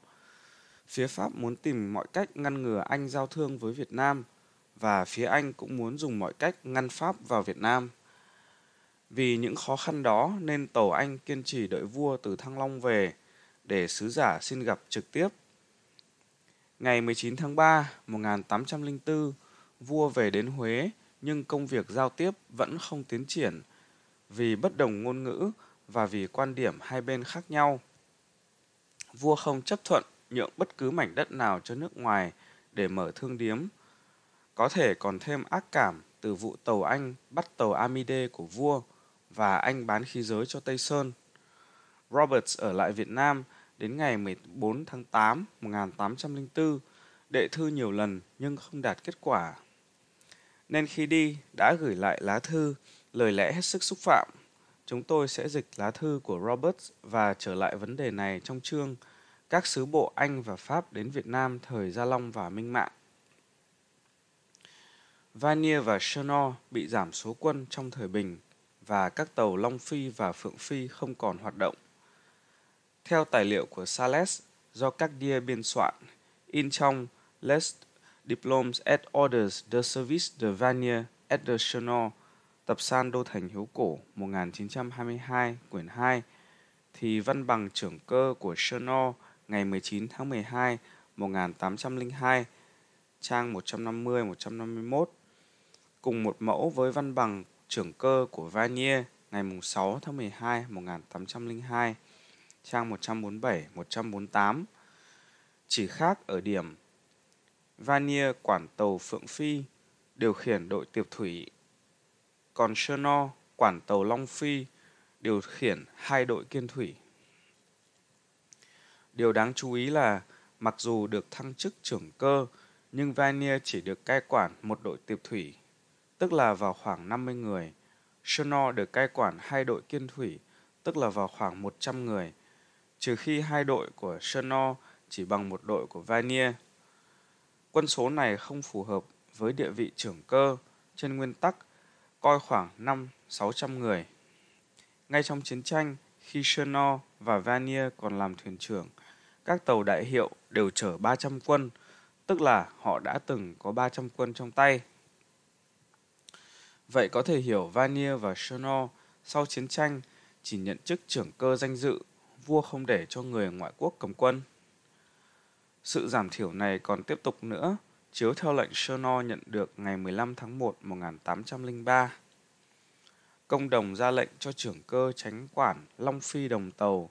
Phía Pháp muốn tìm mọi cách ngăn ngừa Anh giao thương với Việt Nam – và phía Anh cũng muốn dùng mọi cách ngăn Pháp vào Việt Nam. Vì những khó khăn đó nên tàu Anh kiên trì đợi vua từ Thăng Long về để sứ giả xin gặp trực tiếp. Ngày 19 tháng 3, 1804, vua về đến Huế nhưng công việc giao tiếp vẫn không tiến triển vì bất đồng ngôn ngữ và vì quan điểm hai bên khác nhau. Vua không chấp thuận nhượng bất cứ mảnh đất nào cho nước ngoài để mở thương điếm có thể còn thêm ác cảm từ vụ tàu Anh bắt tàu Amide của vua và Anh bán khí giới cho Tây Sơn. Roberts ở lại Việt Nam đến ngày 14 tháng 8 1804, đệ thư nhiều lần nhưng không đạt kết quả. Nên khi đi đã gửi lại lá thư, lời lẽ hết sức xúc phạm. Chúng tôi sẽ dịch lá thư của Roberts và trở lại vấn đề này trong chương các sứ bộ Anh và Pháp đến Việt Nam thời Gia Long và Minh Mạng. Vanier và Chenor bị giảm số quân trong thời bình và các tàu Long Phi và Phượng Phi không còn hoạt động. Theo tài liệu của Sales do các đia biên soạn, in trong Les Diplomes et Orders de Service de Vanier et de Chenor, tập san Đô Thành Hiếu Cổ 1922, quyển 2, thì văn bằng trưởng cơ của Chenor ngày 19 tháng 12, 1802, trang 150-151 cùng một mẫu với văn bằng trưởng cơ của Vanier ngày 6 tháng 12 1802, trang 147-148. Chỉ khác ở điểm Vanier quản tàu Phượng Phi, điều khiển đội tiệp thủy, còn Cherno quản tàu Long Phi, điều khiển hai đội kiên thủy. Điều đáng chú ý là mặc dù được thăng chức trưởng cơ, nhưng Vanier chỉ được cai quản một đội tiệp thủy, tức là vào khoảng 50 người. Cherno được cai quản hai đội kiên thủy, tức là vào khoảng 100 người, trừ khi hai đội của Cherno chỉ bằng một đội của Vanier. Quân số này không phù hợp với địa vị trưởng cơ, trên nguyên tắc coi khoảng 5-600 người. Ngay trong chiến tranh, khi Cherno và Vanier còn làm thuyền trưởng, các tàu đại hiệu đều chở 300 quân, tức là họ đã từng có 300 quân trong tay. Vậy có thể hiểu Vanier và Cherno sau chiến tranh chỉ nhận chức trưởng cơ danh dự, vua không để cho người ngoại quốc cầm quân. Sự giảm thiểu này còn tiếp tục nữa, chiếu theo lệnh Cherno nhận được ngày 15 tháng 1 1803. Công đồng ra lệnh cho trưởng cơ tránh quản Long Phi đồng tàu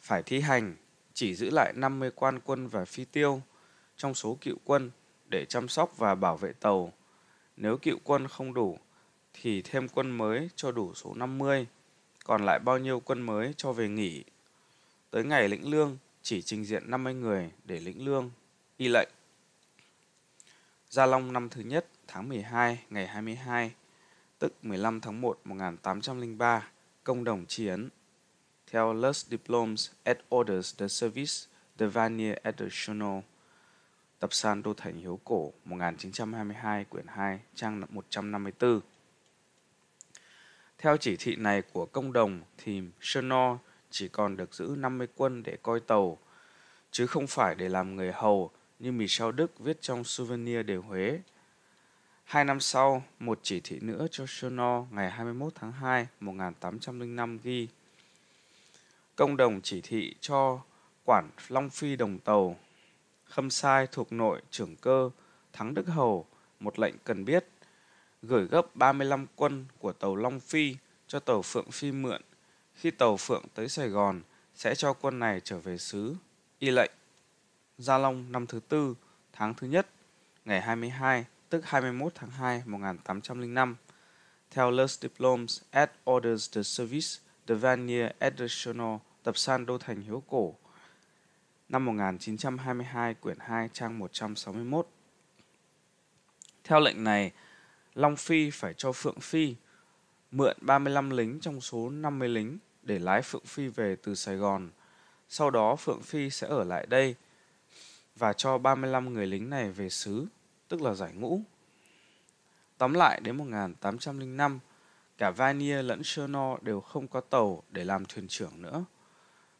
phải thi hành chỉ giữ lại 50 quan quân và phi tiêu trong số cựu quân để chăm sóc và bảo vệ tàu. Nếu cựu quân không đủ thì thêm quân mới cho đủ số 50, còn lại bao nhiêu quân mới cho về nghỉ. Tới ngày lĩnh lương chỉ trình diện 50 người để lĩnh lương, y lệnh. Gia Long năm thứ nhất tháng 12 ngày 22, tức 15 tháng 1 1803, công đồng tri ấn. Theo Les Diplomes et Orders de Service de Vanier et de Chonneau, Tập san Đô Thành Hiếu Cổ 1922 quyển 2 trang 154. Theo chỉ thị này của công đồng thì Chonneau chỉ còn được giữ 50 quân để coi tàu, chứ không phải để làm người hầu như Michel Đức viết trong Souvenir de Huế. Hai năm sau, một chỉ thị nữa cho Chonor ngày 21 tháng 2 1805 ghi Công đồng chỉ thị cho quản Long Phi đồng tàu Khâm sai thuộc nội trưởng cơ Thắng Đức Hầu một lệnh cần biết gửi gấp 35 quân của tàu Long Phi cho tàu Phượng Phi mượn. Khi tàu Phượng tới Sài Gòn, sẽ cho quân này trở về xứ. Y lệnh. Gia Long năm thứ tư, tháng thứ nhất, ngày 22, tức 21 tháng 2, 1805. Theo Les Diplomes et Orders de Service de Vanier Additional tập san Đô Thành Hiếu Cổ, năm 1922, quyển 2, trang 161. Theo lệnh này, Long Phi phải cho Phượng Phi mượn 35 lính trong số 50 lính để lái Phượng Phi về từ Sài Gòn. Sau đó Phượng Phi sẽ ở lại đây và cho 35 người lính này về xứ, tức là giải ngũ. Tóm lại đến 1805, cả Vanier lẫn Cherno đều không có tàu để làm thuyền trưởng nữa.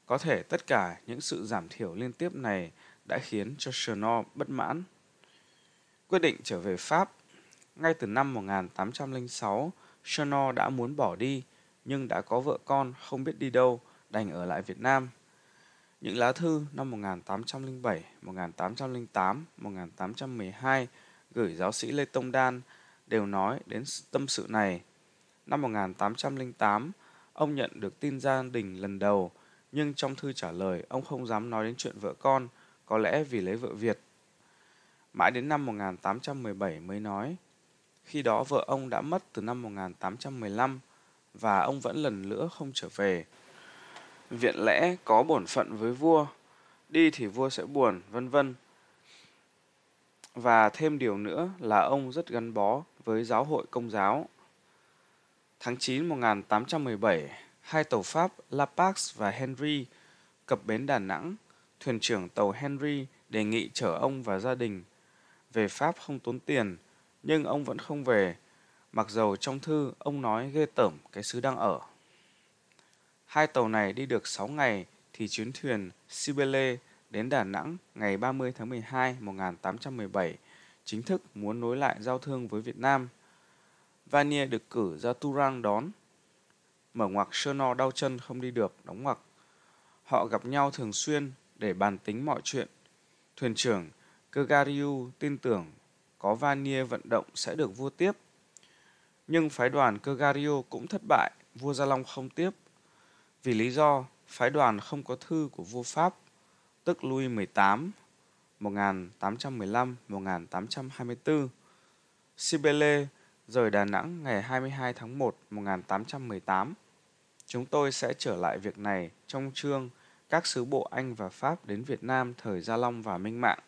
Có thể tất cả những sự giảm thiểu liên tiếp này đã khiến cho Cherno bất mãn. Quyết định trở về Pháp, ngay từ năm 1806, Cherno đã muốn bỏ đi, nhưng đã có vợ con không biết đi đâu, đành ở lại Việt Nam. Những lá thư năm 1807, 1808, 1812 gửi giáo sĩ Lê Tông Đan đều nói đến tâm sự này. Năm 1808, ông nhận được tin gia đình lần đầu, nhưng trong thư trả lời ông không dám nói đến chuyện vợ con, có lẽ vì lấy vợ Việt. Mãi đến năm 1817 mới nói, khi đó vợ ông đã mất từ năm 1815 và ông vẫn lần nữa không trở về. Viện lẽ có bổn phận với vua, đi thì vua sẽ buồn, vân vân. Và thêm điều nữa là ông rất gắn bó với giáo hội công giáo. Tháng 9 1817, hai tàu Pháp Lapax và Henry cập bến Đà Nẵng. Thuyền trưởng tàu Henry đề nghị chở ông và gia đình về Pháp không tốn tiền nhưng ông vẫn không về, mặc dầu trong thư ông nói ghê tởm cái xứ đang ở. Hai tàu này đi được 6 ngày thì chuyến thuyền Sibele đến Đà Nẵng ngày 30 tháng 12 1817 chính thức muốn nối lại giao thương với Việt Nam. Vanier được cử ra Turang đón. Mở ngoặc Cherno đau chân không đi được, đóng ngoặc. Họ gặp nhau thường xuyên để bàn tính mọi chuyện. Thuyền trưởng Gagariu tin tưởng có Vanier vận động sẽ được vua tiếp. Nhưng phái đoàn Kagario cũng thất bại, vua Gia Long không tiếp. Vì lý do phái đoàn không có thư của vua Pháp, tức Louis XVIII, 1815-1824. Sibele rời Đà Nẵng ngày 22 tháng 1 1818. Chúng tôi sẽ trở lại việc này trong chương các sứ bộ Anh và Pháp đến Việt Nam thời Gia Long và Minh Mạng.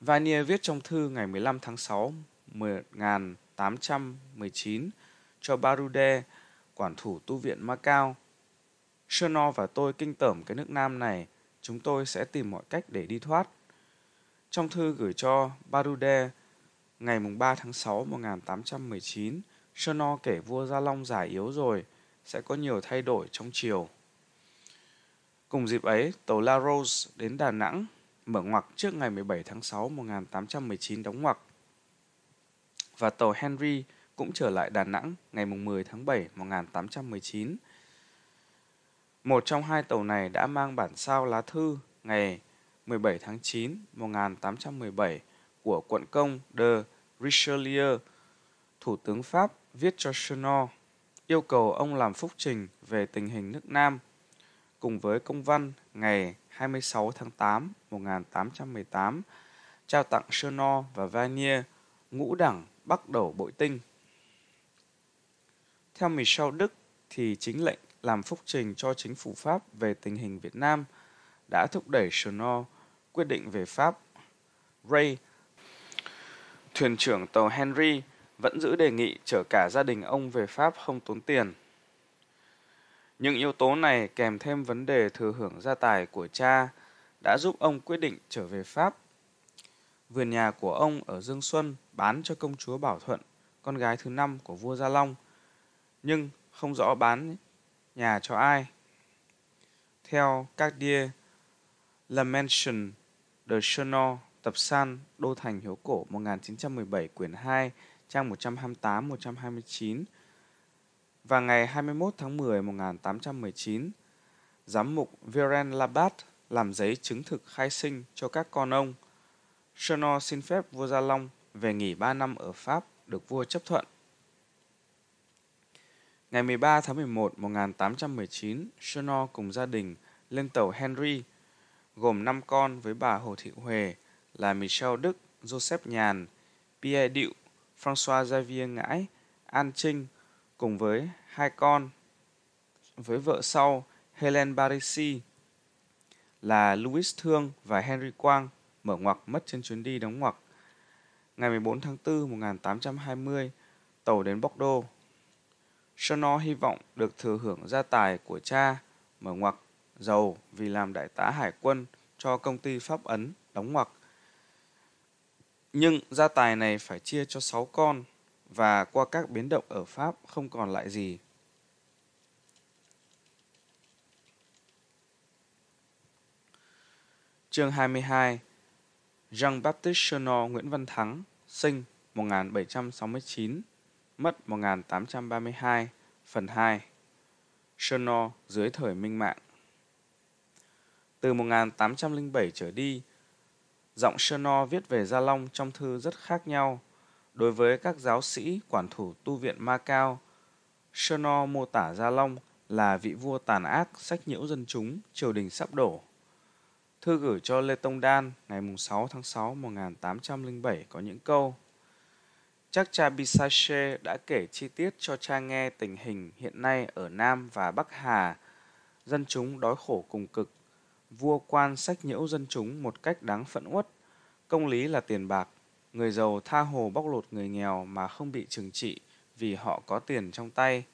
Vanier viết trong thư ngày 15 tháng 6 1819 cho Barude, quản thủ tu viện Macau. Cherno và tôi kinh tởm cái nước Nam này, chúng tôi sẽ tìm mọi cách để đi thoát. Trong thư gửi cho Barude ngày 3 tháng 6 1819, Cherno kể vua Gia Long già yếu rồi, sẽ có nhiều thay đổi trong triều. Cùng dịp ấy, tàu La Rose đến Đà Nẵng, mở ngoặc trước ngày 17 tháng 6 1819 đóng ngoặc. Và tàu Henry cũng trở lại Đà Nẵng ngày 10 tháng 7 năm 1819. Một trong hai tàu này đã mang bản sao lá thư ngày 17 tháng 9 1817 của quận công de Richelieu, Thủ tướng Pháp viết cho Chenot, yêu cầu ông làm phúc trình về tình hình nước Nam, cùng với công văn ngày 26 tháng 8 1818 trao tặng Chenot và Vanier ngũ đẳng bắc đầu bội tinh. Theo Michel Đức thì chính lệnh làm phúc trình cho chính phủ Pháp về tình hình Việt Nam đã thúc đẩy Chenot quyết định về Pháp. Ray, thuyền trưởng tàu Henry, vẫn giữ đề nghị chở cả gia đình ông về Pháp không tốn tiền. Những yếu tố này kèm thêm vấn đề thừa hưởng gia tài của cha đã giúp ông quyết định trở về Pháp. Vườn nhà của ông ở Dương Xuân bán cho công chúa Bảo Thuận, con gái thứ năm của vua Gia Long, nhưng không rõ bán nhà cho ai. Theo Cartier, La Mansion de Chenot, tập san Đô Thành Hiếu Cổ 1917 quyển 2, trang 128-129 và ngày 21 tháng 10 1819, giám mục Viren Labat làm giấy chứng thực khai sinh cho các con ông. Chenot xin phép vua Gia Long về nghỉ 3 năm ở Pháp được vua chấp thuận. Ngày 13 tháng 11 1819, Chenot cùng gia đình lên tàu Henry, gồm 5 con với bà Hồ Thị Huệ là Michel Đức, Joseph Nhàn, Pierre Điệu, François Xavier Ngãi, An Trinh cùng với hai con với vợ sau Helen Barisi là Louis Thương và Henry Quang mở ngoặc mất trên chuyến đi đóng ngoặc. Ngày 14 tháng 4 1820, tàu đến Bordeaux. Chenot hy vọng được thừa hưởng gia tài của cha, mở ngoặc, giàu vì làm đại tá hải quân cho công ty Pháp Ấn, đóng ngoặc. Nhưng gia tài này phải chia cho 6 con và qua các biến động ở Pháp không còn lại gì. Chương 22 Jean-Baptiste Chenot Nguyễn Văn Thắng sinh 1769 mất 1832 phần 2 Chenot dưới thời Minh Mạng. Từ 1807 trở đi giọng Chenot viết về Gia Long trong thư rất khác nhau. Đối với các giáo sĩ quản thủ tu viện Ma Cao, Chenot mô tả Gia Long là vị vua tàn ác sách nhiễu dân chúng, triều đình sắp đổ. Thư gửi cho Lê Tông Đan ngày 6 tháng 6 1807 có những câu Chắc cha Bisache đã kể chi tiết cho cha nghe tình hình hiện nay ở Nam và Bắc Hà. Dân chúng đói khổ cùng cực. Vua quan sách nhiễu dân chúng một cách đáng phẫn uất. Công lý là tiền bạc, Người giàu tha hồ bóc lột người nghèo mà không bị trừng trị vì họ có tiền trong tay.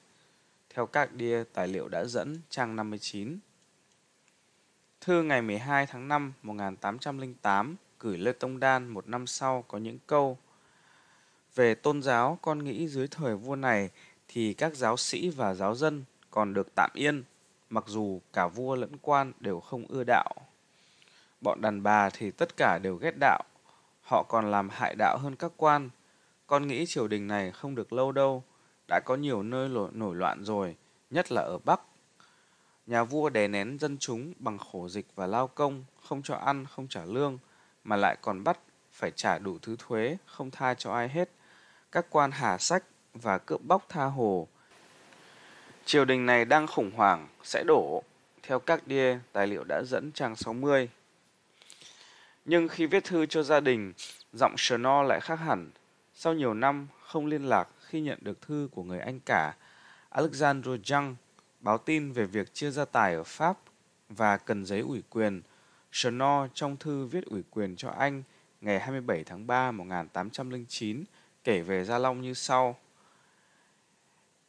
Theo các đia tài liệu đã dẫn trang 59. Thư ngày 12 tháng 5 1808 gửi Lê Tông Đan một năm sau có những câu Về tôn giáo, con nghĩ dưới thời vua này thì các giáo sĩ và giáo dân còn được tạm yên, mặc dù cả vua lẫn quan đều không ưa đạo. Bọn đàn bà thì tất cả đều ghét đạo, Họ còn làm hại đạo hơn các quan. Con nghĩ triều đình này không được lâu đâu, đã có nhiều nơi nổi loạn rồi, nhất là ở Bắc. Nhà vua đè nén dân chúng bằng khổ dịch và lao công, không cho ăn, không trả lương, mà lại còn bắt phải trả đủ thứ thuế, không tha cho ai hết. các quan hà sách và cướp bóc tha hồ. Triều đình này đang khủng hoảng, sẽ đổ, theo các đia tài liệu đã dẫn trang 60. Nhưng khi viết thư cho gia đình, giọng Sno lại khác hẳn. Sau nhiều năm không liên lạc khi nhận được thư của người anh cả, Alexandre Jung báo tin về việc chia gia tài ở Pháp và cần giấy ủy quyền. Sno trong thư viết ủy quyền cho anh ngày 27 tháng 3 1809 kể về Gia Long như sau.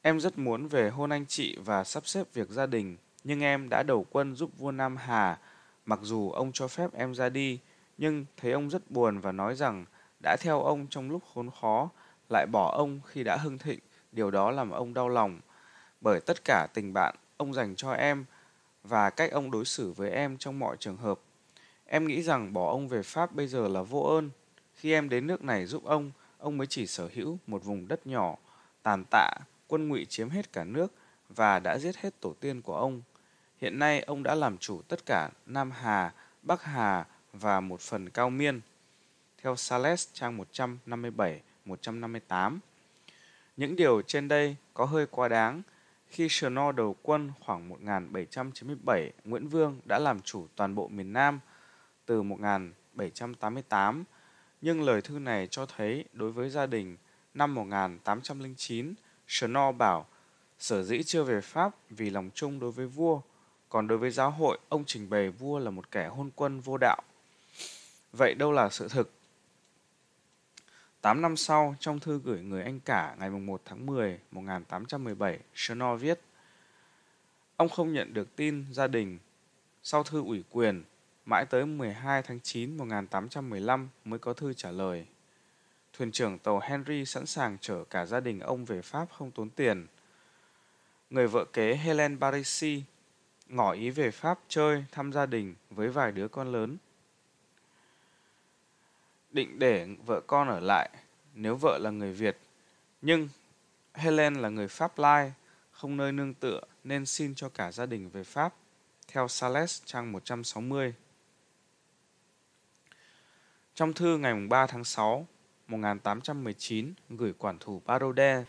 Em rất muốn về hôn anh chị và sắp xếp việc gia đình, nhưng em đã đầu quân giúp vua Nam Hà. Mặc dù ông cho phép em ra đi, nhưng thấy ông rất buồn và nói rằng đã theo ông trong lúc khốn khó, lại bỏ ông khi đã hưng thịnh, điều đó làm ông đau lòng. Bởi tất cả tình bạn ông dành cho em và cách ông đối xử với em trong mọi trường hợp. Em nghĩ rằng bỏ ông về Pháp bây giờ là vô ơn. Khi em đến nước này giúp ông, ông mới chỉ sở hữu một vùng đất nhỏ, tàn tạ, quân ngụy chiếm hết cả nước và đã giết hết tổ tiên của ông. Hiện nay ông đã làm chủ tất cả Nam Hà, Bắc Hà và một phần Cao Miên. Theo Sales trang 157-158. Những điều trên đây có hơi quá đáng. Khi Sno đầu quân khoảng 1797, Nguyễn Vương đã làm chủ toàn bộ miền Nam từ 1788 nhưng lời thư này cho thấy đối với gia đình năm 1809, Schnorr bảo sở dĩ chưa về Pháp vì lòng chung đối với vua, còn đối với giáo hội, ông trình bày vua là một kẻ hôn quân vô đạo. Vậy đâu là sự thực? Tám năm sau, trong thư gửi người anh cả ngày 1 tháng 10, 1817, Chenor viết Ông không nhận được tin gia đình. Sau thư ủy quyền, Mãi tới 12 tháng 9 1815 mới có thư trả lời. Thuyền trưởng tàu Henry sẵn sàng chở cả gia đình ông về Pháp không tốn tiền. Người vợ kế Helen Barisi ngỏ ý về Pháp chơi thăm gia đình với vài đứa con lớn. Định để vợ con ở lại nếu vợ là người Việt. Nhưng Helen là người Pháp Lai, không nơi nương tựa nên xin cho cả gia đình về Pháp. Theo Sales trang 160. Trong thư ngày 3 tháng 6, 1819 gửi quản thủ Barode,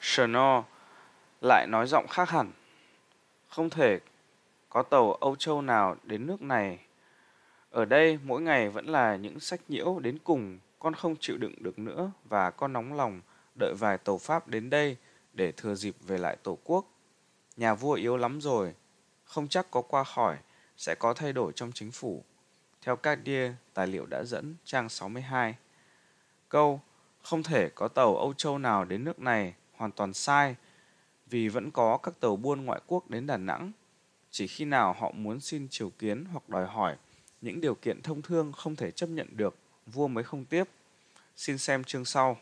Cherno lại nói giọng khác hẳn. Không thể có tàu Âu Châu nào đến nước này. Ở đây mỗi ngày vẫn là những sách nhiễu đến cùng, con không chịu đựng được nữa và con nóng lòng đợi vài tàu Pháp đến đây để thừa dịp về lại Tổ quốc. Nhà vua yếu lắm rồi, không chắc có qua khỏi, sẽ có thay đổi trong chính phủ. Theo các đia, tài liệu đã dẫn trang 62. Câu không thể có tàu Âu Châu nào đến nước này hoàn toàn sai vì vẫn có các tàu buôn ngoại quốc đến Đà Nẵng. Chỉ khi nào họ muốn xin triều kiến hoặc đòi hỏi những điều kiện thông thương không thể chấp nhận được, vua mới không tiếp. Xin xem chương sau.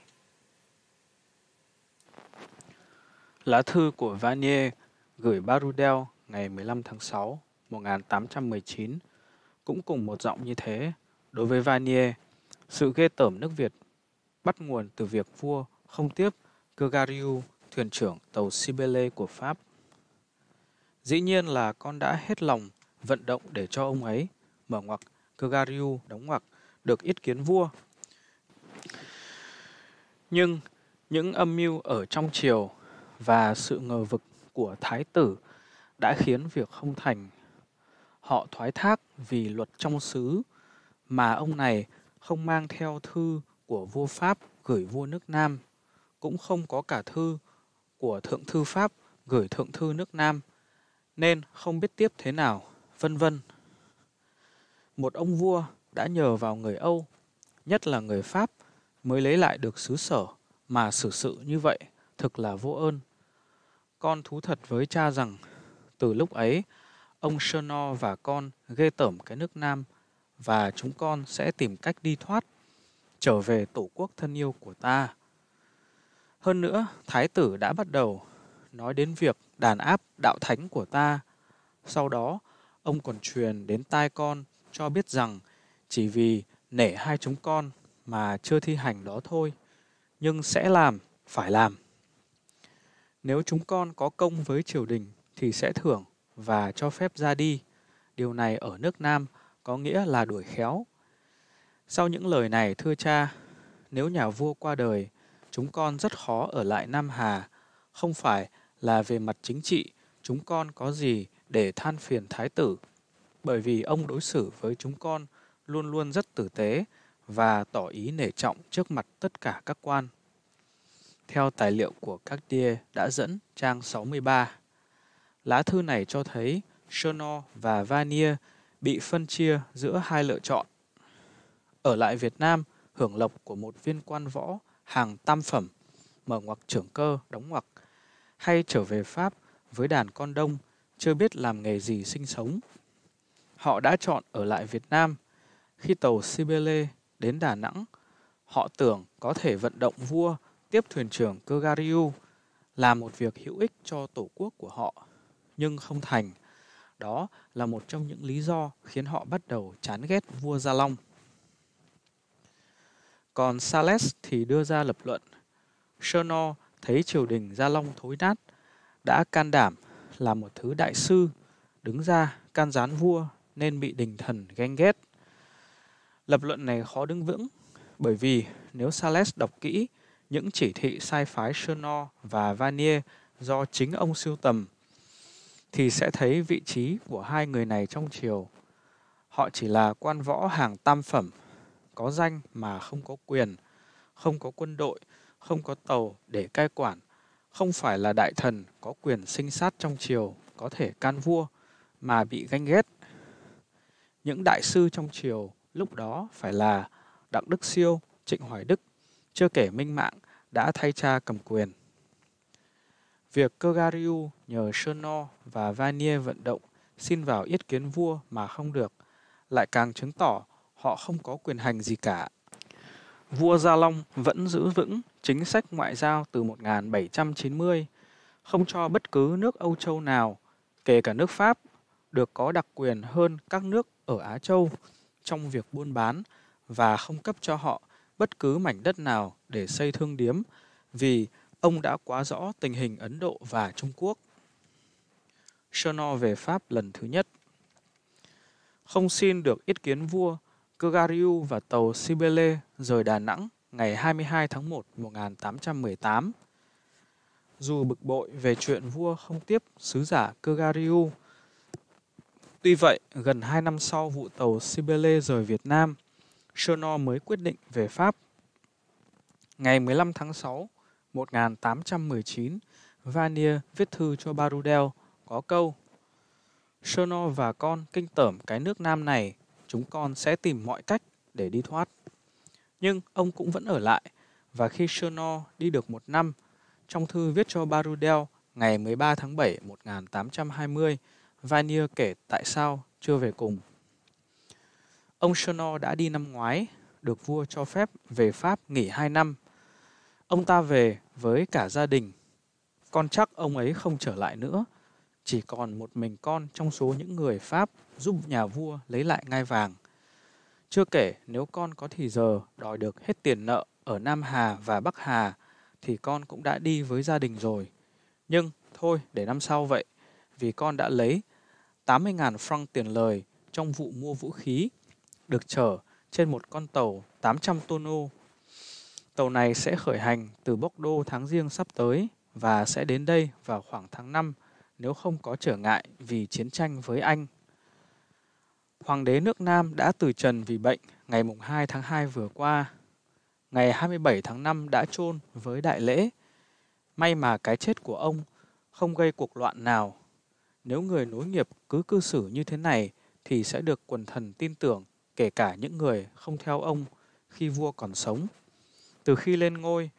Lá thư của Vanier gửi Barudel ngày 15 tháng 6, 1819 cũng cùng một giọng như thế. Đối với Vanier, sự ghê tởm nước Việt bắt nguồn từ việc vua không tiếp Gagariu, thuyền trưởng tàu Sibele của Pháp. Dĩ nhiên là con đã hết lòng vận động để cho ông ấy, mở ngoặc Gagariu đóng ngoặc, được ít kiến vua. Nhưng những âm mưu ở trong triều và sự ngờ vực của thái tử đã khiến việc không thành họ thoái thác vì luật trong xứ mà ông này không mang theo thư của vua Pháp gửi vua nước Nam, cũng không có cả thư của thượng thư Pháp gửi thượng thư nước Nam, nên không biết tiếp thế nào, vân vân. Một ông vua đã nhờ vào người Âu, nhất là người Pháp, mới lấy lại được xứ sở mà xử sự như vậy thực là vô ơn. Con thú thật với cha rằng, từ lúc ấy, ông Sherno và con ghê tởm cái nước Nam và chúng con sẽ tìm cách đi thoát, trở về tổ quốc thân yêu của ta. Hơn nữa, Thái tử đã bắt đầu nói đến việc đàn áp đạo thánh của ta. Sau đó, ông còn truyền đến tai con cho biết rằng chỉ vì nể hai chúng con mà chưa thi hành đó thôi, nhưng sẽ làm, phải làm. Nếu chúng con có công với triều đình thì sẽ thưởng và cho phép ra đi. Điều này ở nước Nam có nghĩa là đuổi khéo. Sau những lời này thưa cha, nếu nhà vua qua đời, chúng con rất khó ở lại Nam Hà, không phải là về mặt chính trị chúng con có gì để than phiền thái tử, bởi vì ông đối xử với chúng con luôn luôn rất tử tế và tỏ ý nể trọng trước mặt tất cả các quan. Theo tài liệu của các đia đã dẫn trang 63, lá thư này cho thấy Cherno và Vanier bị phân chia giữa hai lựa chọn. Ở lại Việt Nam, hưởng lộc của một viên quan võ hàng tam phẩm, mở ngoặc trưởng cơ, đóng ngoặc, hay trở về Pháp với đàn con đông, chưa biết làm nghề gì sinh sống. Họ đã chọn ở lại Việt Nam. Khi tàu Sibele đến Đà Nẵng, họ tưởng có thể vận động vua tiếp thuyền trưởng Kogariu là một việc hữu ích cho tổ quốc của họ, nhưng không thành. Đó là một trong những lý do khiến họ bắt đầu chán ghét vua Gia Long. Còn Sales thì đưa ra lập luận. Sherno thấy triều đình Gia Long thối nát, đã can đảm là một thứ đại sư, đứng ra can gián vua nên bị đình thần ghen ghét. Lập luận này khó đứng vững, bởi vì nếu Sales đọc kỹ những chỉ thị sai phái Cherno và Vanier do chính ông siêu tầm, thì sẽ thấy vị trí của hai người này trong triều. Họ chỉ là quan võ hàng tam phẩm, có danh mà không có quyền, không có quân đội, không có tàu để cai quản, không phải là đại thần có quyền sinh sát trong triều, có thể can vua, mà bị ganh ghét. Những đại sư trong triều lúc đó phải là Đặng Đức Siêu, Trịnh Hoài Đức, chưa kể Minh Mạng đã thay cha cầm quyền. Việc Kogariu nhờ Cherno và Vanier vận động xin vào yết kiến vua mà không được, lại càng chứng tỏ họ không có quyền hành gì cả. Vua Gia Long vẫn giữ vững chính sách ngoại giao từ 1790, không cho bất cứ nước Âu Châu nào, kể cả nước Pháp, được có đặc quyền hơn các nước ở Á Châu trong việc buôn bán và không cấp cho họ bất cứ mảnh đất nào để xây thương điếm vì ông đã quá rõ tình hình Ấn Độ và Trung Quốc. Cherno về Pháp lần thứ nhất. Không xin được ý kiến vua, Cugariu và tàu Sibele rời Đà Nẵng ngày 22 tháng 1 1818. Dù bực bội về chuyện vua không tiếp sứ giả Cugariu tuy vậy gần 2 năm sau vụ tàu Sibele rời Việt Nam, Chernor mới quyết định về Pháp. Ngày 15 tháng 6 1819, Vanier viết thư cho Barudel có câu Chernor và con kinh tởm cái nước Nam này, chúng con sẽ tìm mọi cách để đi thoát. Nhưng ông cũng vẫn ở lại, và khi Chernor đi được một năm, trong thư viết cho Barudel ngày 13 tháng 7 1820, Vanier kể tại sao chưa về cùng. Ông Cherno đã đi năm ngoái, được vua cho phép về Pháp nghỉ 2 năm Ông ta về với cả gia đình. Con chắc ông ấy không trở lại nữa. Chỉ còn một mình con trong số những người Pháp giúp nhà vua lấy lại ngai vàng. Chưa kể nếu con có thì giờ đòi được hết tiền nợ ở Nam Hà và Bắc Hà thì con cũng đã đi với gia đình rồi. Nhưng thôi để năm sau vậy vì con đã lấy 80.000 franc tiền lời trong vụ mua vũ khí được chở trên một con tàu 800 tonneau Tàu này sẽ khởi hành từ Bordeaux tháng riêng sắp tới và sẽ đến đây vào khoảng tháng 5 nếu không có trở ngại vì chiến tranh với Anh. Hoàng đế nước Nam đã từ trần vì bệnh ngày 2 tháng 2 vừa qua. Ngày 27 tháng 5 đã chôn với đại lễ. May mà cái chết của ông không gây cuộc loạn nào. Nếu người nối nghiệp cứ cư xử như thế này thì sẽ được quần thần tin tưởng kể cả những người không theo ông khi vua còn sống. Từ khi lên ngôi,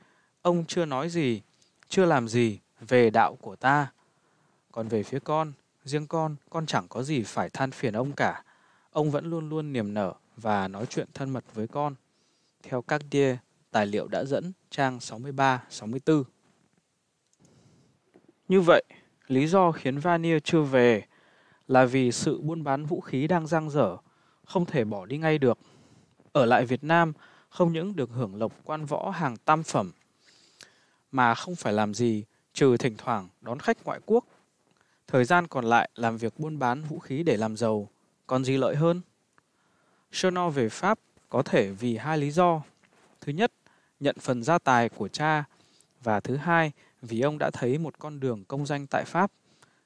ông chưa nói gì, chưa làm gì về đạo của ta. Còn về phía con, riêng con, con chẳng có gì phải than phiền ông cả. Ông vẫn luôn luôn niềm nở và nói chuyện thân mật với con. Theo các đia, tài liệu đã dẫn trang 63-64. Như vậy, lý do khiến Vanier chưa về là vì sự buôn bán vũ khí đang giang dở, không thể bỏ đi ngay được. Ở lại Việt Nam, không những được hưởng lộc quan võ hàng tam phẩm, mà không phải làm gì trừ thỉnh thoảng đón khách ngoại quốc. Thời gian còn lại làm việc buôn bán vũ khí để làm giàu, còn gì lợi hơn? Cherno về Pháp có thể vì hai lý do. Thứ nhất, nhận phần gia tài của cha và thứ hai vì ông đã thấy một con đường công danh tại Pháp.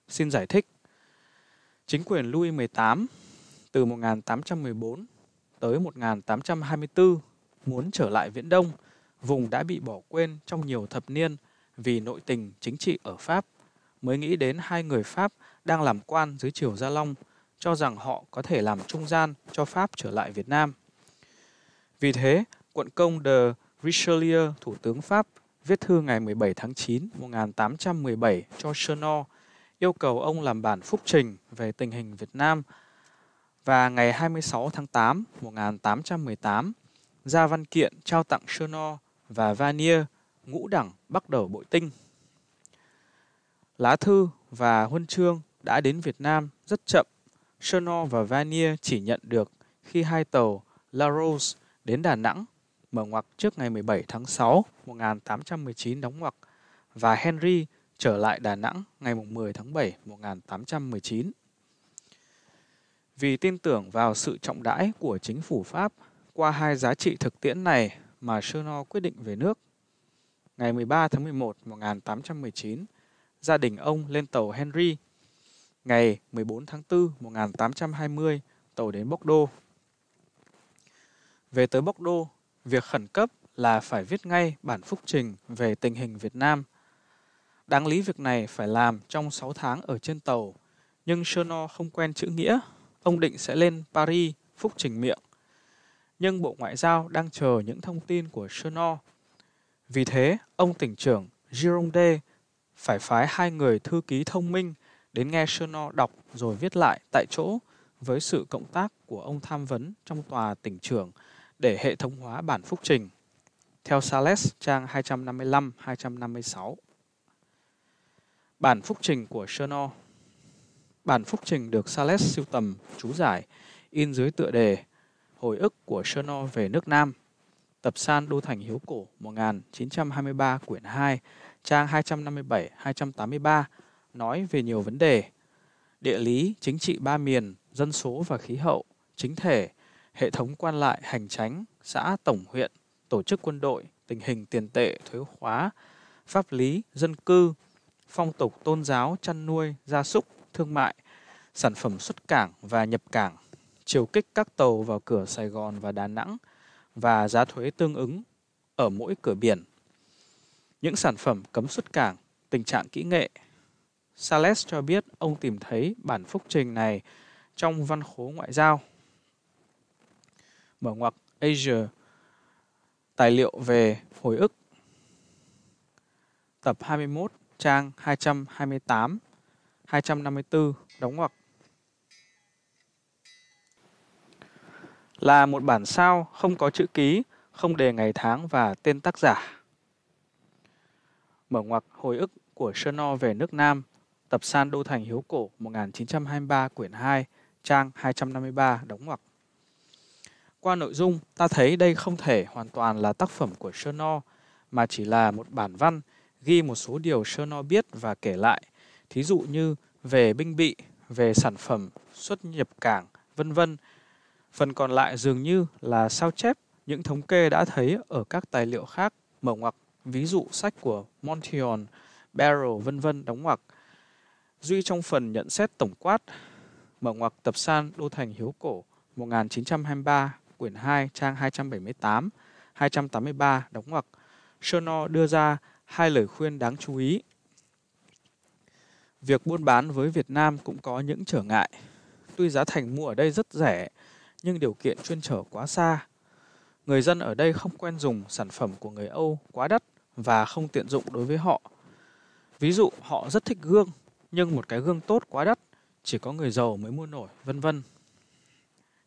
Xin giải thích. Chính quyền Louis XVIII từ 1814 tới 1824 muốn trở lại Viễn Đông, vùng đã bị bỏ quên trong nhiều thập niên vì nội tình chính trị ở Pháp, mới nghĩ đến hai người Pháp đang làm quan dưới triều Gia Long, cho rằng họ có thể làm trung gian cho Pháp trở lại Việt Nam. Vì thế, quận công de Richelieu, thủ tướng Pháp, viết thư ngày 17 tháng 9 1817 cho Chernot, yêu cầu ông làm bản phúc trình về tình hình Việt Nam và ngày 26 tháng 8 1818 ra văn kiện trao tặng Chernot và Vanier ngũ đẳng bắt đầu bội tinh. Lá thư và huân chương đã đến Việt Nam rất chậm. Chernot và Vanier chỉ nhận được khi hai tàu La Rose đến Đà Nẵng mở ngoặc trước ngày 17 tháng 6 1819 đóng ngoặc và Henry trở lại Đà Nẵng ngày 10 tháng 7 1819. Vì tin tưởng vào sự trọng đãi của chính phủ Pháp, qua hai giá trị thực tiễn này mà Chernot quyết định về nước. Ngày 13 tháng 11 1819, gia đình ông lên tàu Henry. Ngày 14 tháng 4 1820, tàu đến Bordeaux. Về tới Bordeaux, việc khẩn cấp là phải viết ngay bản phúc trình về tình hình Việt Nam. Đáng lý việc này phải làm trong 6 tháng ở trên tàu, nhưng Cherno không quen chữ nghĩa, ông định sẽ lên Paris phúc trình miệng. Nhưng Bộ Ngoại giao đang chờ những thông tin của Cherno. Vì thế, ông tỉnh trưởng Gironde phải phái hai người thư ký thông minh đến nghe Cherno đọc rồi viết lại tại chỗ với sự cộng tác của ông tham vấn trong tòa tỉnh trưởng để hệ thống hóa bản phúc trình. Theo Sales trang 255-256. Bản phúc trình của Chernow Bản phúc trình được Sales siêu tầm, chú giải, in dưới tựa đề Hồi ức của Chernow về nước Nam. Tập san Đô Thành Hiếu Cổ 1923 quyển 2, trang 257-283 nói về nhiều vấn đề. Địa lý, chính trị ba miền, dân số và khí hậu, chính thể, hệ thống quan lại hành tránh, xã tổng huyện, tổ chức quân đội, tình hình tiền tệ, thuế khóa, pháp lý, dân cư, phong tục tôn giáo, chăn nuôi, gia súc, thương mại, sản phẩm xuất cảng và nhập cảng, chiều kích các tàu vào cửa Sài Gòn và Đà Nẵng và giá thuế tương ứng ở mỗi cửa biển. Những sản phẩm cấm xuất cảng, tình trạng kỹ nghệ. Sales cho biết ông tìm thấy bản phúc trình này trong văn khố ngoại giao mở ngoặc Asia tài liệu về hồi ức tập 21 trang 228 254 đóng ngoặc là một bản sao không có chữ ký, không đề ngày tháng và tên tác giả. Mở ngoặc hồi ức của Chernot về nước Nam, tập san Đô Thành Hiếu Cổ 1923 quyển 2, trang 253 đóng ngoặc. Qua nội dung, ta thấy đây không thể hoàn toàn là tác phẩm của Chernot, mà chỉ là một bản văn ghi một số điều Chernot biết và kể lại, thí dụ như về binh bị, về sản phẩm, xuất nhập cảng, vân vân. Phần còn lại dường như là sao chép những thống kê đã thấy ở các tài liệu khác, mở ngoặc, ví dụ sách của Montion, Barrow, vân vân đóng ngoặc. Duy trong phần nhận xét tổng quát, mở ngoặc tập san Đô Thành Hiếu Cổ 1923 quyển 2 trang 278, 283 đóng ngoặc, Chernot đưa ra hai lời khuyên đáng chú ý. Việc buôn bán với Việt Nam cũng có những trở ngại. Tuy giá thành mua ở đây rất rẻ, nhưng điều kiện chuyên trở quá xa. Người dân ở đây không quen dùng sản phẩm của người Âu quá đắt và không tiện dụng đối với họ. Ví dụ họ rất thích gương, nhưng một cái gương tốt quá đắt, chỉ có người giàu mới mua nổi, vân vân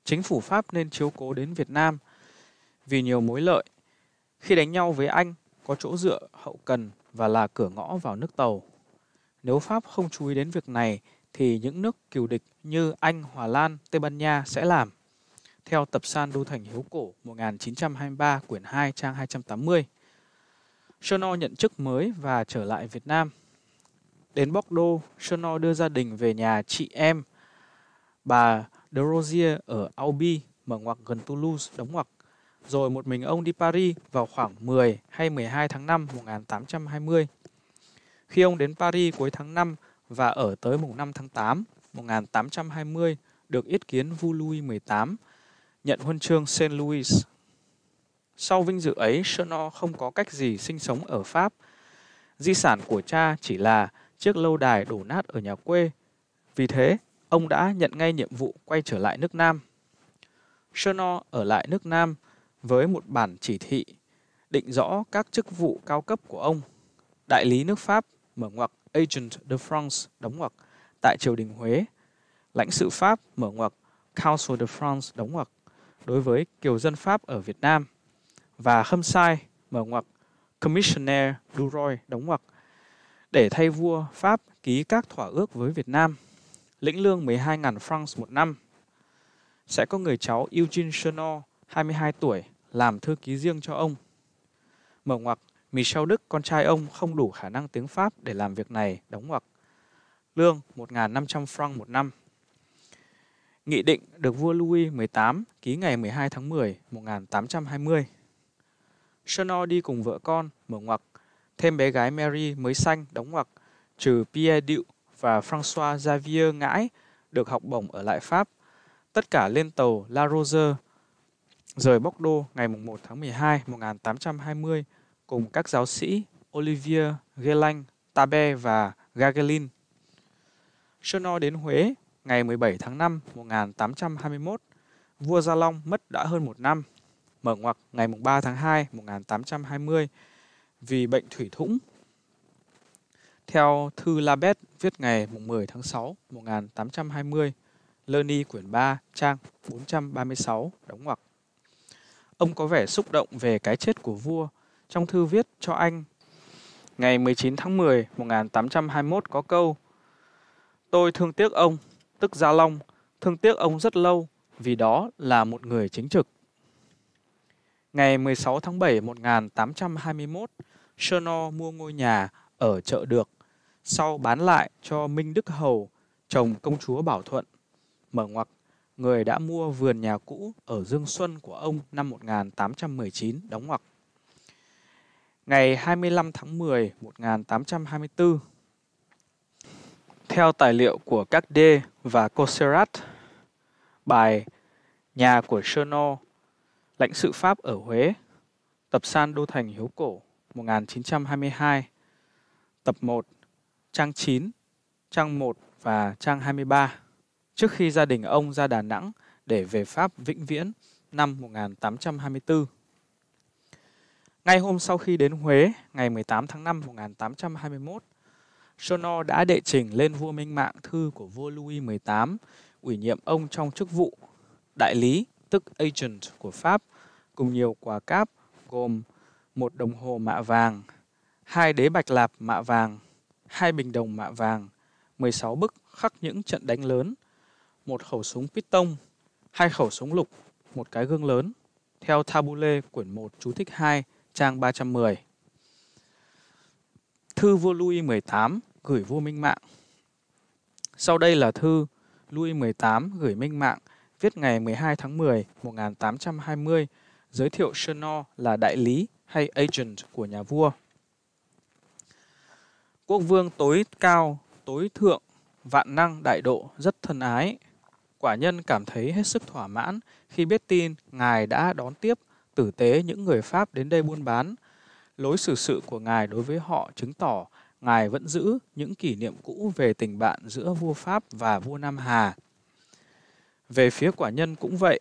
chính phủ Pháp nên chiếu cố đến Việt Nam vì nhiều mối lợi. Khi đánh nhau với Anh, có chỗ dựa hậu cần và là cửa ngõ vào nước tàu. Nếu Pháp không chú ý đến việc này, thì những nước kiều địch như Anh, Hòa Lan, Tây Ban Nha sẽ làm. Theo tập san Đô Thành Hiếu Cổ 1923 quyển 2 trang 280. Chernot nhận chức mới và trở lại Việt Nam. Đến Bordeaux, Chernot đưa gia đình về nhà chị em, bà de Rozier ở Albi, mở ngoặc gần Toulouse, đóng ngoặc, rồi một mình ông đi Paris vào khoảng 10 hay 12 tháng 5 1820. Khi ông đến Paris cuối tháng 5 và ở tới mùng 5 tháng 8 1820 được yết kiến vua Louis XVIII nhận huân chương Saint Louis. Sau vinh dự ấy, Cherno không có cách gì sinh sống ở Pháp. Di sản của cha chỉ là chiếc lâu đài đổ nát ở nhà quê. Vì thế, ông đã nhận ngay nhiệm vụ quay trở lại nước Nam. Cherno ở lại nước Nam với một bản chỉ thị định rõ các chức vụ cao cấp của ông. Đại lý nước Pháp, mở ngoặc Agent de France, đóng ngoặc, tại triều đình Huế. Lãnh sự Pháp, mở ngoặc Council de France, đóng ngoặc, đối với kiều dân Pháp ở Việt Nam. Và khâm sai, mở ngoặc Commissioner du Roi, đóng ngoặc, để thay vua Pháp ký các thỏa ước với Việt Nam. Lĩnh lương 12.000 francs một năm. Sẽ có người cháu Eugene Chenot, 22 tuổi, làm thư ký riêng cho ông. Mở ngoặc, Michel Đức, con trai ông, không đủ khả năng tiếng Pháp để làm việc này, đóng ngoặc. Lương 1.500 franc một năm. Nghị định được vua Louis XVIII ký ngày 12 tháng 10, 1820. Chenot đi cùng vợ con, mở ngoặc, thêm bé gái Mary mới sanh, đóng ngoặc, trừ Pierre Diệu và François Xavier Ngãi được học bổng ở lại Pháp. Tất cả lên tàu La Rose rời Bordeaux ngày 1 tháng 12 1820 cùng các giáo sĩ Olivier Guélain, Tabe và Gagelin. Chenot đến Huế ngày 17 tháng 5 1821. Vua Gia Long mất đã hơn một năm. Mở ngoặc ngày 3 tháng 2 1820 vì bệnh thủy thủng. Theo thư La viết ngày 10 tháng 6 1820, Lerny quyển 3 trang 436 đóng ngoặc. Ông có vẻ xúc động về cái chết của vua trong thư viết cho anh. Ngày 19 tháng 10 1821 có câu Tôi thương tiếc ông, tức Gia Long, thương tiếc ông rất lâu vì đó là một người chính trực. Ngày 16 tháng 7 1821, Chernow mua ngôi nhà ở chợ Được, sau bán lại cho Minh Đức Hầu, chồng công chúa Bảo Thuận. Mở ngoặc, người đã mua vườn nhà cũ ở Dương Xuân của ông năm 1819, đóng ngoặc. Ngày 25 tháng 10, 1824, theo tài liệu của các D và Coserat, bài Nhà của Cherno, lãnh sự Pháp ở Huế, tập san đô thành hiếu cổ 1922, tập 1, trang 9, trang 1 và trang 23, trước khi gia đình ông ra Đà Nẵng để về Pháp vĩnh viễn năm 1824. Ngay hôm sau khi đến Huế, ngày 18 tháng 5 1821, Sono đã đệ trình lên vua Minh Mạng thư của vua Louis XVIII, ủy nhiệm ông trong chức vụ đại lý, tức agent của Pháp, cùng nhiều quà cáp gồm một đồng hồ mạ vàng, hai đế bạch lạp mạ vàng, hai bình đồng mạ vàng, 16 bức khắc những trận đánh lớn, một khẩu súng piston, hai khẩu súng lục, một cái gương lớn, theo Tabule quyển 1 chú thích 2, trang 310. Thư vua Louis XVIII gửi vua Minh Mạng. Sau đây là thư Louis XVIII gửi Minh Mạng viết ngày 12 tháng 10 1820 giới thiệu Chenor là đại lý hay agent của nhà vua. Quốc vương tối cao, tối thượng, vạn năng đại độ rất thân ái. Quả nhân cảm thấy hết sức thỏa mãn khi biết tin ngài đã đón tiếp tử tế những người Pháp đến đây buôn bán. Lối xử sự của ngài đối với họ chứng tỏ ngài vẫn giữ những kỷ niệm cũ về tình bạn giữa vua Pháp và vua Nam Hà. Về phía quả nhân cũng vậy,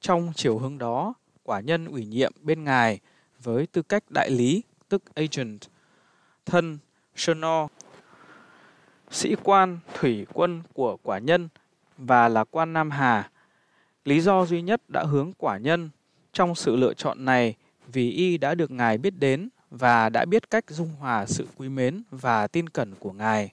trong chiều hướng đó, quả nhân ủy nhiệm bên ngài với tư cách đại lý, tức agent, thân, Chenor, sĩ quan thủy quân của quả nhân và là quan Nam Hà. Lý do duy nhất đã hướng quả nhân trong sự lựa chọn này vì y đã được ngài biết đến và đã biết cách dung hòa sự quý mến và tin cẩn của ngài.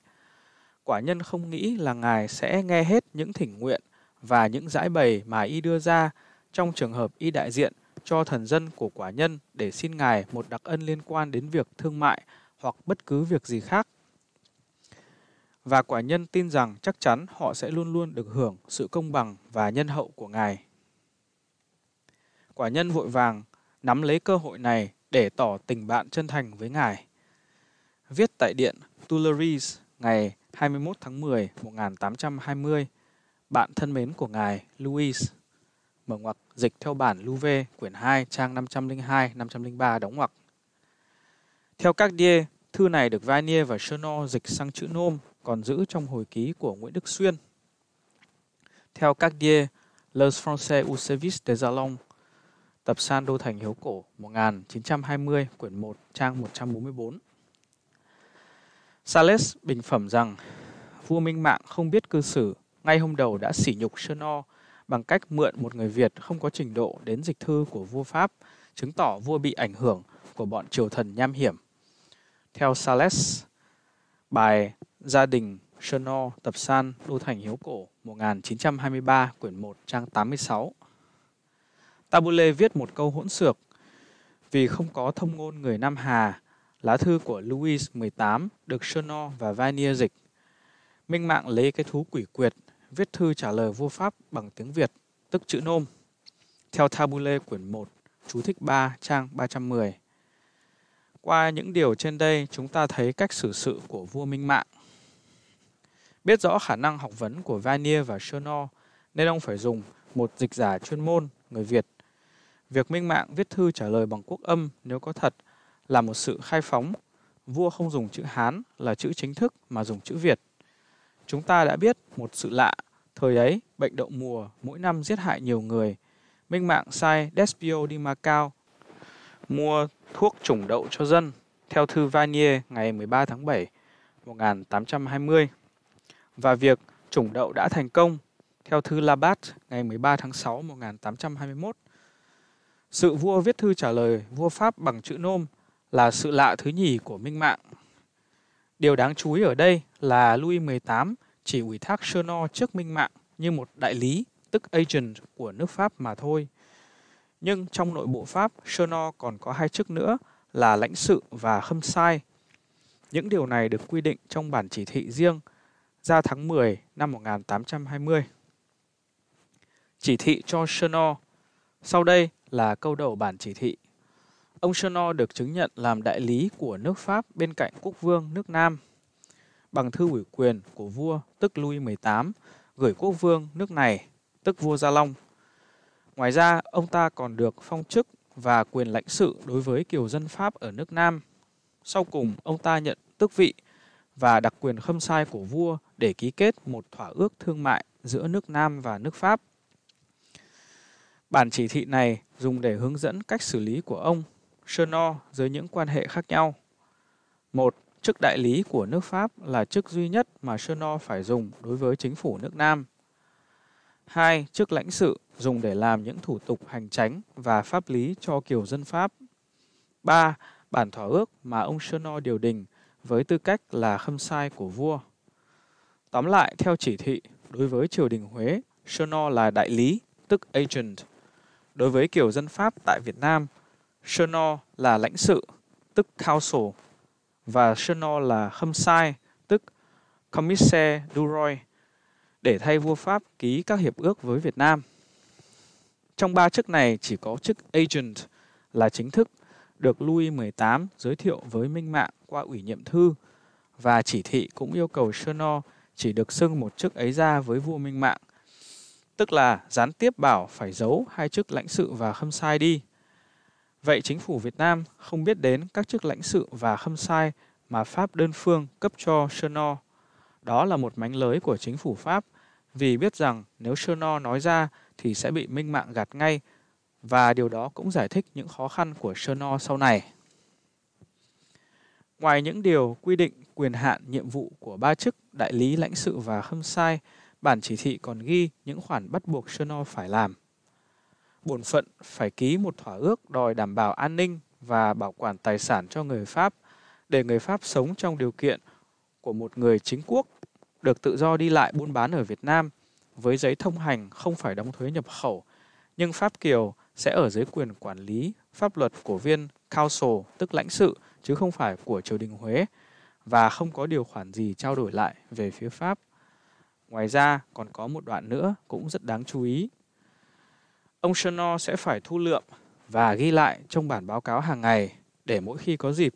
Quả nhân không nghĩ là ngài sẽ nghe hết những thỉnh nguyện và những giải bày mà y đưa ra trong trường hợp y đại diện cho thần dân của quả nhân để xin ngài một đặc ân liên quan đến việc thương mại hoặc bất cứ việc gì khác. Và quả nhân tin rằng chắc chắn họ sẽ luôn luôn được hưởng sự công bằng và nhân hậu của ngài. quả nhân vội vàng nắm lấy cơ hội này để tỏ tình bạn chân thành với ngài. Viết tại điện Tuileries ngày 21 tháng 10 1820, bạn thân mến của ngài Louis mở ngoặc dịch theo bản Louvet quyển 2 trang 502 503 đóng ngoặc. Theo các đia, thư này được Vanier và Chenot dịch sang chữ nôm còn giữ trong hồi ký của Nguyễn Đức Xuyên. Theo các đia, Les Français au service des Salons, tập San Đô Thành Hiếu Cổ 1920, quyển 1, trang 144. Sales bình phẩm rằng vua Minh Mạng không biết cư xử, ngay hôm đầu đã sỉ nhục Chenot bằng cách mượn một người Việt không có trình độ đến dịch thư của vua Pháp, chứng tỏ vua bị ảnh hưởng của bọn triều thần nham hiểm. Theo Sales, bài Gia đình Chenot tập san Đô Thành Hiếu Cổ 1923 quyển 1 trang 86. Tabule viết một câu hỗn xược vì không có thông ngôn người Nam Hà, lá thư của Louis XVIII được Chenot và Vanier dịch. Minh Mạng lấy cái thú quỷ quyệt viết thư trả lời vua Pháp bằng tiếng Việt, tức chữ nôm. Theo Tabule quyển 1, chú thích 3, trang 310. Qua những điều trên đây, chúng ta thấy cách xử sự của vua Minh Mạng. Biết rõ khả năng học vấn của Vanier và Chenot, nên ông phải dùng một dịch giả chuyên môn, người Việt. Việc Minh Mạng viết thư trả lời bằng quốc âm nếu có thật là một sự khai phóng. Vua không dùng chữ Hán là chữ chính thức mà dùng chữ Việt. Chúng ta đã biết một sự lạ, thời ấy bệnh đậu mùa mỗi năm giết hại nhiều người. Minh Mạng sai Despio đi Macau mua thuốc chủng đậu cho dân theo thư Vanier ngày 13 tháng 7 1820 và việc chủng đậu đã thành công theo thư Labat ngày 13 tháng 6 1821. Sự vua viết thư trả lời vua Pháp bằng chữ nôm là sự lạ thứ nhì của Minh Mạng. Điều đáng chú ý ở đây là Louis XVIII chỉ ủy thác Chenot trước Minh Mạng như một đại lý, tức agent của nước Pháp mà thôi. Nhưng trong nội bộ Pháp, Chenot còn có hai chức nữa là lãnh sự và khâm sai. Những điều này được quy định trong bản chỉ thị riêng ra tháng 10 năm 1820. Chỉ thị cho Chenot. Sau đây là câu đầu bản chỉ thị. Ông Chenot được chứng nhận làm đại lý của nước Pháp bên cạnh quốc vương nước Nam. Bằng thư ủy quyền của vua tức Louis XVIII gửi quốc vương nước này tức vua Gia Long. Ngoài ra, ông ta còn được phong chức và quyền lãnh sự đối với kiều dân Pháp ở nước Nam. Sau cùng, ông ta nhận tước vị và đặc quyền khâm sai của vua để ký kết một thỏa ước thương mại giữa nước Nam và nước Pháp. Bản chỉ thị này dùng để hướng dẫn cách xử lý của ông, Chenot dưới những quan hệ khác nhau. Một, chức đại lý của nước Pháp là chức duy nhất mà Chenot phải dùng đối với chính phủ nước Nam. Hai, chức lãnh sự dùng để làm những thủ tục hành tránh và pháp lý cho kiều dân Pháp. Ba, bản thỏa ước mà ông Chenot điều đình với tư cách là khâm sai của vua. Tóm lại, theo chỉ thị, đối với triều đình Huế, Chenot là đại lý, tức agent. Đối với kiểu dân Pháp tại Việt Nam, Chenot là lãnh sự, tức council, và Chenot là khâm sai, tức commissaire du roi, để thay vua Pháp ký các hiệp ước với Việt Nam. Trong ba chức này chỉ có chức agent là chính thức được Louis XVIII giới thiệu với Minh Mạng qua ủy nhiệm thư và chỉ thị cũng yêu cầu Chenot chỉ được xưng một chức ấy ra với vua Minh Mạng, tức là gián tiếp bảo phải giấu hai chức lãnh sự và khâm sai đi. Vậy chính phủ Việt Nam không biết đến các chức lãnh sự và khâm sai mà Pháp đơn phương cấp cho Chenot. Đó là một mánh lới của chính phủ Pháp vì biết rằng nếu Chenot nói ra thì sẽ bị Minh Mạng gạt ngay và điều đó cũng giải thích những khó khăn của Chenot sau này. Ngoài những điều quy định quyền hạn nhiệm vụ của ba chức đại lý lãnh sự và khâm sai, bản chỉ thị còn ghi những khoản bắt buộc Chenot phải làm. Bổn phận phải ký một thỏa ước đòi đảm bảo an ninh và bảo quản tài sản cho người Pháp để người Pháp sống trong điều kiện của một người chính quốc được tự do đi lại buôn bán ở Việt Nam với giấy thông hành không phải đóng thuế nhập khẩu, nhưng Pháp Kiều sẽ ở dưới quyền quản lý pháp luật của viên council tức lãnh sự chứ không phải của triều đình Huế và không có điều khoản gì trao đổi lại về phía Pháp. Ngoài ra còn có một đoạn nữa cũng rất đáng chú ý. ông Chennault sẽ phải thu lượm và ghi lại trong bản báo cáo hàng ngày để mỗi khi có dịp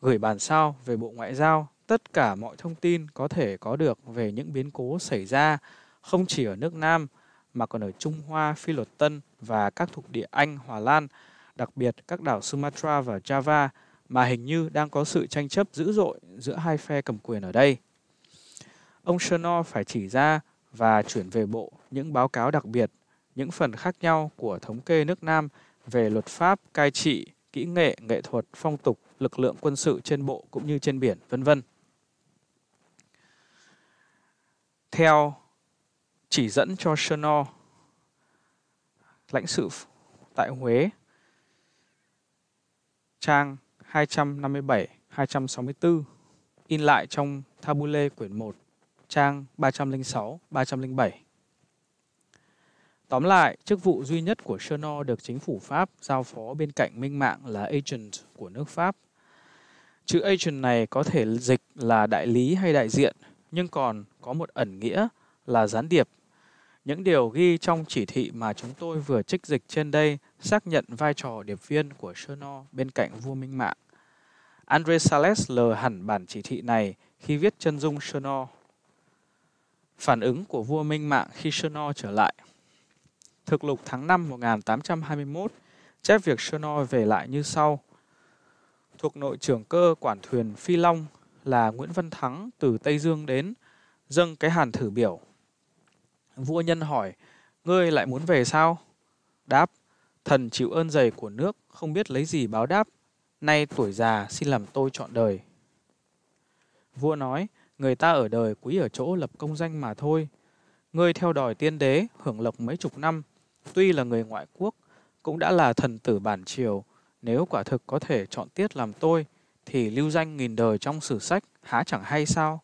gửi bản sao về Bộ Ngoại giao tất cả mọi thông tin có thể có được về những biến cố xảy ra không chỉ ở nước Nam mà còn ở Trung Hoa, Phi Luật Tân và các thuộc địa Anh, Hòa Lan, đặc biệt các đảo Sumatra và Java mà hình như đang có sự tranh chấp dữ dội giữa hai phe cầm quyền ở đây. Ông Chennault phải chỉ ra và chuyển về bộ những báo cáo đặc biệt, những phần khác nhau của thống kê nước Nam về luật pháp, cai trị, kỹ nghệ, nghệ thuật, phong tục, lực lượng quân sự trên bộ cũng như trên biển, vân vân. Theo chỉ dẫn cho Chennault, lãnh sự tại Huế, trang 257-264, in lại trong Tabule quyển 1, trang 306-307. Tóm lại, chức vụ duy nhất của Cherno được chính phủ Pháp giao phó bên cạnh minh mạng là agent của nước Pháp. Chữ agent này có thể dịch là đại lý hay đại diện, nhưng còn có một ẩn nghĩa là gián điệp. Những điều ghi trong chỉ thị mà chúng tôi vừa trích dịch trên đây xác nhận vai trò điệp viên của Chennault bên cạnh vua minh mạng. Andre Sales lờ hẳn bản chỉ thị này khi viết chân dung Chennault. Phản ứng của vua minh mạng khi Chennault trở lại – Thực lục tháng 5 1821 chép việc Chennault về lại như sau. Thuộc nội trưởng cơ quản thuyền Phi Long là Nguyễn Văn Thắng từ Tây Dương đến, dâng cái hàn thử biểu. Vua nhân hỏi, ngươi lại muốn về sao? Đáp, thần chịu ơn dày của nước, không biết lấy gì báo đáp. Nay tuổi già xin làm tôi chọn đời. Vua nói, người ta ở đời quý ở chỗ lập công danh mà thôi. Ngươi theo đòi tiên đế, hưởng lộc mấy chục năm, Tuy là người ngoại quốc, cũng đã là thần tử bản triều, nếu quả thực có thể chọn tiết làm tôi, thì lưu danh nghìn đời trong sử sách há chẳng hay sao?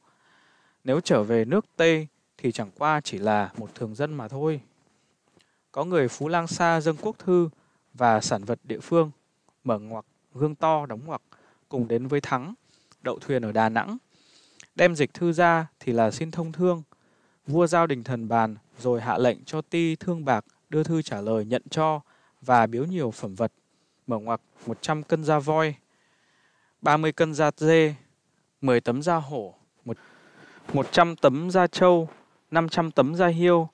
Nếu trở về nước Tây thì chẳng qua chỉ là một thường dân mà thôi. Có người Phú Lang Sa dâng quốc thư và sản vật địa phương, mở ngoặc, gương to, đóng ngoặc, cùng đến với Thắng, đậu thuyền ở Đà Nẵng. Đem dịch thư ra thì là xin thông thương. Vua giao đình thần bàn rồi hạ lệnh cho ti thương bạc đưa thư trả lời nhận cho và biếu nhiều phẩm vật, mở ngoặc 100 cân da voi, 30 cân da dê, 10 tấm da hổ, 100 tấm da trâu, 500 tấm da hiêu,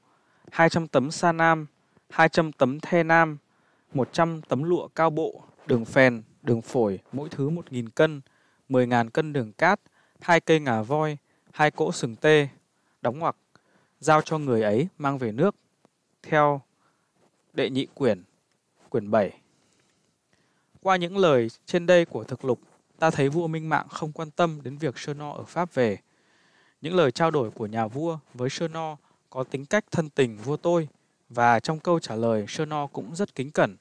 200 tấm sa nam, 200 tấm the nam, 100 tấm lụa cao bộ, đường phèn, đường phổi, mỗi thứ 1.000 cân, 10.000 cân đường cát, hai cây ngà voi, hai cỗ sừng tê, đóng ngoặc, giao cho người ấy mang về nước. Theo đệ nhị quyển, quyển 7. Qua những lời trên đây của thực lục, ta thấy vua Minh Mạng không quan tâm đến việc Sơn Chenor ở Pháp về. Những lời trao đổi của nhà vua với Chenor có tính cách thân tình vua tôi, và trong câu trả lời Chenor cũng rất kính cẩn.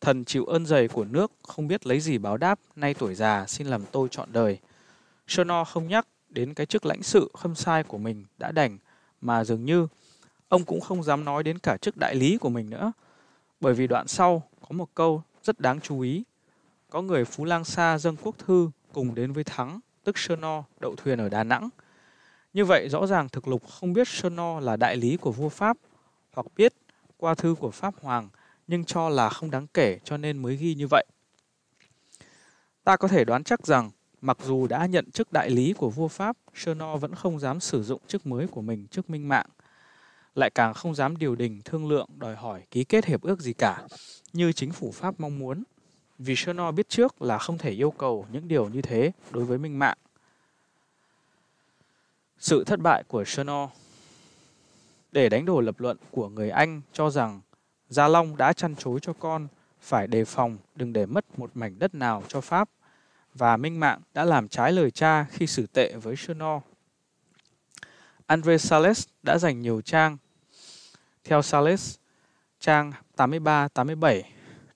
Thần chịu ơn dày của nước, không biết lấy gì báo đáp, nay tuổi già xin làm tôi chọn đời. Chenor không nhắc đến cái chức lãnh sự khâm sai của mình đã đành, mà dường như Ông cũng không dám nói đến cả chức đại lý của mình nữa, bởi vì đoạn sau có một câu rất đáng chú ý. Có người Phú Lang Sa dâng quốc thư cùng đến với Thắng, tức Sơn No, đậu thuyền ở Đà Nẵng. Như vậy rõ ràng thực lục không biết Sơn No là đại lý của vua Pháp, hoặc biết qua thư của Pháp Hoàng, nhưng cho là không đáng kể cho nên mới ghi như vậy. Ta có thể đoán chắc rằng, mặc dù đã nhận chức đại lý của vua Pháp, Sơn No vẫn không dám sử dụng chức mới của mình trước minh mạng – lại càng không dám điều đình thương lượng đòi hỏi ký kết hiệp ước gì cả, như chính phủ Pháp mong muốn. Vì Chenor biết trước là không thể yêu cầu những điều như thế đối với minh mạng. Sự thất bại của Chenor Để đánh đổ lập luận của người Anh cho rằng Gia Long đã chăn chối cho con phải đề phòng đừng để mất một mảnh đất nào cho Pháp và Minh Mạng đã làm trái lời cha khi xử tệ với Chenor. Andre Sales đã dành nhiều trang theo Sales, trang 83-87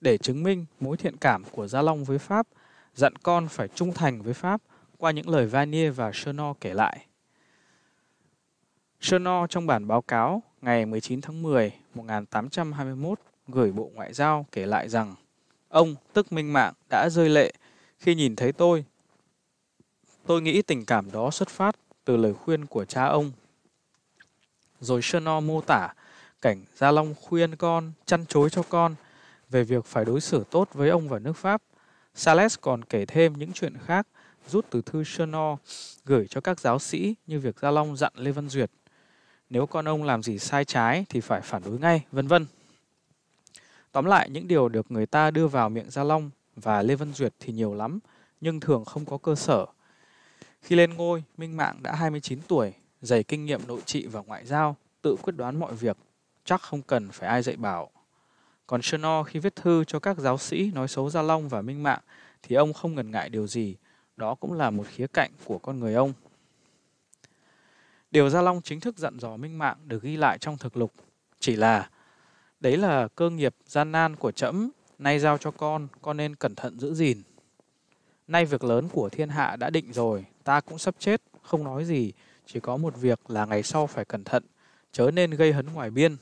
để chứng minh mối thiện cảm của Gia Long với Pháp, dặn con phải trung thành với Pháp qua những lời Vanier và Chenor kể lại. Chernow trong bản báo cáo ngày 19 tháng 10 1821 gửi Bộ Ngoại giao kể lại rằng ông, tức Minh Mạng, đã rơi lệ khi nhìn thấy tôi. Tôi nghĩ tình cảm đó xuất phát từ lời khuyên của cha ông. Rồi Chernow mô tả cảnh Gia Long khuyên con, chăn chối cho con về việc phải đối xử tốt với ông và nước Pháp. Sales còn kể thêm những chuyện khác rút từ thư Chernow gửi cho các giáo sĩ như việc Gia Long dặn Lê Văn Duyệt. Nếu con ông làm gì sai trái thì phải phản đối ngay, vân vân. Tóm lại, những điều được người ta đưa vào miệng Gia Long và Lê Văn Duyệt thì nhiều lắm, nhưng thường không có cơ sở. Khi lên ngôi, Minh Mạng đã 29 tuổi, dày kinh nghiệm nội trị và ngoại giao, tự quyết đoán mọi việc, chắc không cần phải ai dạy bảo. Còn Chernor khi viết thư cho các giáo sĩ nói xấu Gia Long và Minh Mạng thì ông không ngần ngại điều gì, đó cũng là một khía cạnh của con người ông. Điều Gia Long chính thức dặn dò Minh Mạng được ghi lại trong thực lục, chỉ là đấy là cơ nghiệp gian nan của trẫm, nay giao cho con, con nên cẩn thận giữ gìn. Nay việc lớn của thiên hạ đã định rồi, ta cũng sắp chết, không nói gì, chỉ có một việc là ngày sau phải cẩn thận, chớ nên gây hấn ngoài biên.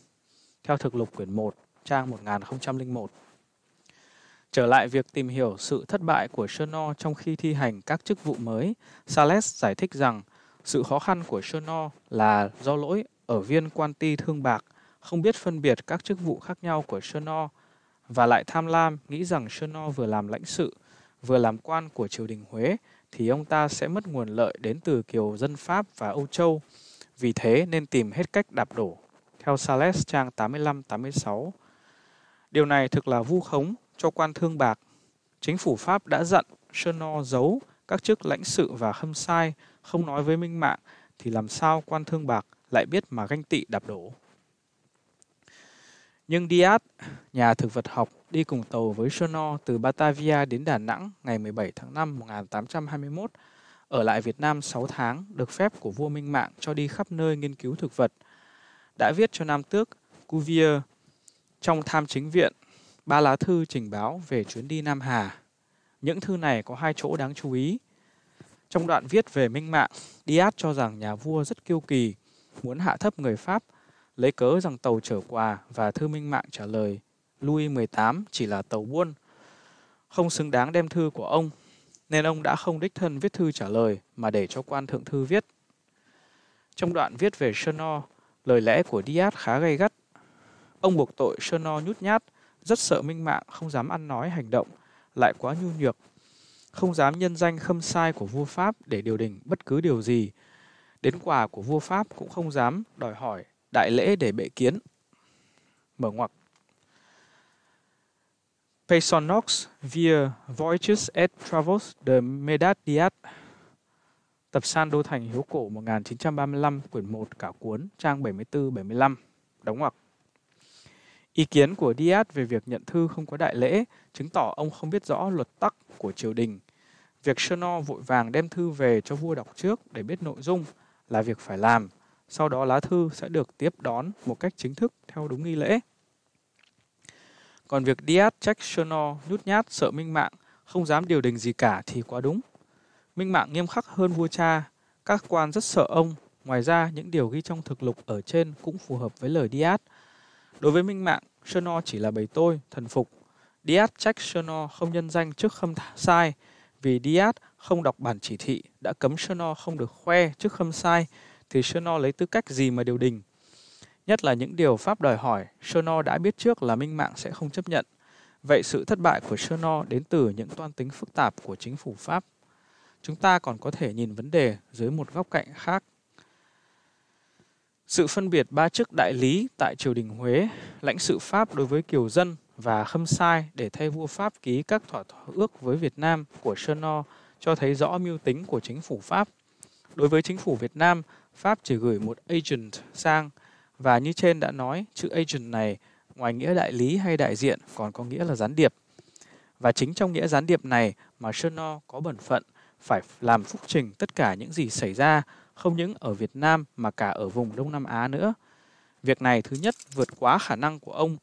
Theo thực lục quyển 1, trang 1001. Trở lại việc tìm hiểu sự thất bại của Chernor trong khi thi hành các chức vụ mới, Sales giải thích rằng sự khó khăn của Chernor là do lỗi ở viên quan ti thương bạc, không biết phân biệt các chức vụ khác nhau của Chernor và lại tham lam nghĩ rằng Chernor vừa làm lãnh sự, vừa làm quan của triều đình Huế thì ông ta sẽ mất nguồn lợi đến từ kiều dân Pháp và Âu Châu. Vì thế nên tìm hết cách đạp đổ. Theo Sales trang 85-86. Điều này thực là vu khống cho quan thương bạc. Chính phủ Pháp đã dặn Chernor giấu các chức lãnh sự và khâm sai, không nói với minh mạng, thì làm sao quan thương bạc lại biết mà ganh tị đạp đổ. Nhưng Diaz, nhà thực vật học, đi cùng tàu với Chernor từ Batavia đến Đà Nẵng ngày 17 tháng 5 1821, ở lại Việt Nam 6 tháng, được phép của vua Minh Mạng cho đi khắp nơi nghiên cứu thực vật. Đã viết cho Nam Tước Cuvier trong tham chính viện ba lá thư trình báo về chuyến đi Nam Hà. Những thư này có hai chỗ đáng chú ý. Trong đoạn viết về Minh Mạng, Diaz cho rằng nhà vua rất kiêu kỳ, muốn hạ thấp người Pháp, lấy cớ rằng tàu chở quà và thư Minh Mạng trả lời Louis XVIII chỉ là tàu buôn, không xứng đáng đem thư của ông, nên ông đã không đích thân viết thư trả lời mà để cho quan thượng thư viết. Trong đoạn viết về Chenor, lời lẽ của Diaz khá gay gắt. Ông buộc tội Chenor nhút nhát, rất sợ minh mạng, không dám ăn nói hành động, lại quá nhu nhược, không dám nhân danh khâm sai của vua Pháp để điều đình bất cứ điều gì. Đến quà của vua Pháp cũng không dám đòi hỏi đại lễ để bệ kiến. Mở ngoặc. Paysonox via Voyages et Travels de Medad Diaz Tập San Đô Thành Hiếu Cổ 1935 quyển 1 cả cuốn trang 74-75 đóng ngoặc Ý kiến của Diaz về việc nhận thư không có đại lễ chứng tỏ ông không biết rõ luật tắc của triều đình. Việc Chernor vội vàng đem thư về cho vua đọc trước để biết nội dung là việc phải làm. Sau đó lá thư sẽ được tiếp đón một cách chính thức theo đúng nghi lễ. Còn việc Diaz trách Chernor nhút nhát sợ minh mạng, không dám điều đình gì cả thì quá đúng. Minh mạng nghiêm khắc hơn vua cha, các quan rất sợ ông. Ngoài ra, những điều ghi trong thực lục ở trên cũng phù hợp với lời Diaz – Đối với Minh Mạng, Chernor chỉ là bầy tôi, thần phục. Diaz trách Chernor không nhân danh trước khâm sai vì Diaz không đọc bản chỉ thị đã cấm Chernor không được khoe trước khâm sai thì Chernor lấy tư cách gì mà điều đình. Nhất là những điều Pháp đòi hỏi, Chernor đã biết trước là Minh Mạng sẽ không chấp nhận. Vậy sự thất bại của Chernor đến từ những toan tính phức tạp của chính phủ Pháp. Chúng ta còn có thể nhìn vấn đề dưới một góc cạnh khác sự phân biệt ba chức đại lý tại triều đình Huế, lãnh sự Pháp đối với kiều dân và khâm sai để thay vua Pháp ký các thỏa ước với Việt Nam của Chernor cho thấy rõ mưu tính của chính phủ Pháp. Đối với chính phủ Việt Nam, Pháp chỉ gửi một agent sang và như trên đã nói, chữ agent này ngoài nghĩa đại lý hay đại diện còn có nghĩa là gián điệp. Và chính trong nghĩa gián điệp này mà Chernor có bổn phận phải làm phúc trình tất cả những gì xảy ra không những ở Việt Nam mà cả ở vùng Đông Nam Á nữa. Việc này thứ nhất vượt quá khả năng của ông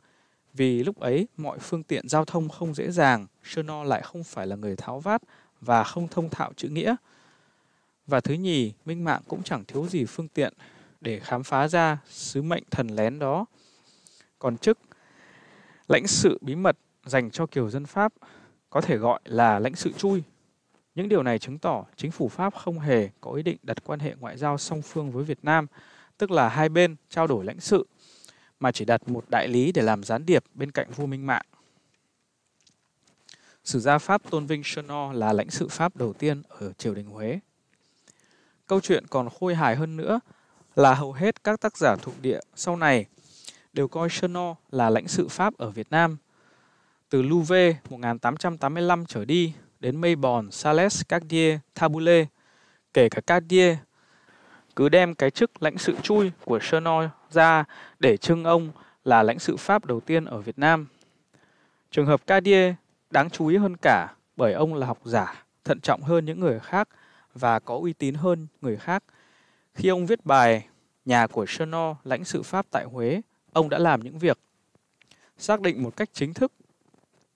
vì lúc ấy mọi phương tiện giao thông không dễ dàng, Chernor lại không phải là người tháo vát và không thông thạo chữ nghĩa. Và thứ nhì, Minh Mạng cũng chẳng thiếu gì phương tiện để khám phá ra sứ mệnh thần lén đó. Còn chức lãnh sự bí mật dành cho kiều dân Pháp có thể gọi là lãnh sự chui những điều này chứng tỏ chính phủ Pháp không hề có ý định đặt quan hệ ngoại giao song phương với Việt Nam, tức là hai bên trao đổi lãnh sự, mà chỉ đặt một đại lý để làm gián điệp bên cạnh vua Minh Mạng. Sử gia Pháp tôn vinh Chenor là lãnh sự Pháp đầu tiên ở triều đình Huế. Câu chuyện còn khôi hài hơn nữa là hầu hết các tác giả thuộc địa sau này đều coi Chenor là lãnh sự Pháp ở Việt Nam. Từ Louvet 1885 trở đi đến Maybon, Sales, Cartier, Tabule, kể cả Cartier, cứ đem cái chức lãnh sự chui của Chenor ra để trưng ông là lãnh sự Pháp đầu tiên ở Việt Nam. Trường hợp Cartier đáng chú ý hơn cả bởi ông là học giả, thận trọng hơn những người khác và có uy tín hơn người khác. Khi ông viết bài Nhà của Chenor lãnh sự Pháp tại Huế, ông đã làm những việc xác định một cách chính thức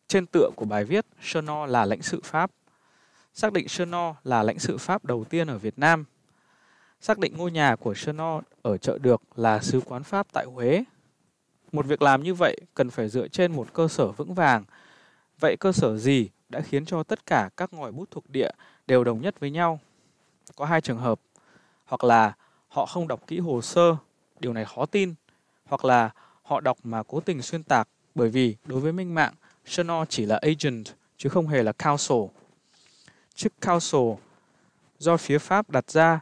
trên tựa của bài viết Chenor là lãnh sự Pháp. Xác định Chenor là lãnh sự Pháp đầu tiên ở Việt Nam. Xác định ngôi nhà của Chenor ở chợ Được là sứ quán Pháp tại Huế. Một việc làm như vậy cần phải dựa trên một cơ sở vững vàng. Vậy cơ sở gì đã khiến cho tất cả các ngòi bút thuộc địa đều đồng nhất với nhau? Có hai trường hợp. Hoặc là họ không đọc kỹ hồ sơ, điều này khó tin. Hoặc là họ đọc mà cố tình xuyên tạc bởi vì đối với minh mạng, Chenor chỉ là agent chứ không hề là counsel. Chức counsel do phía Pháp đặt ra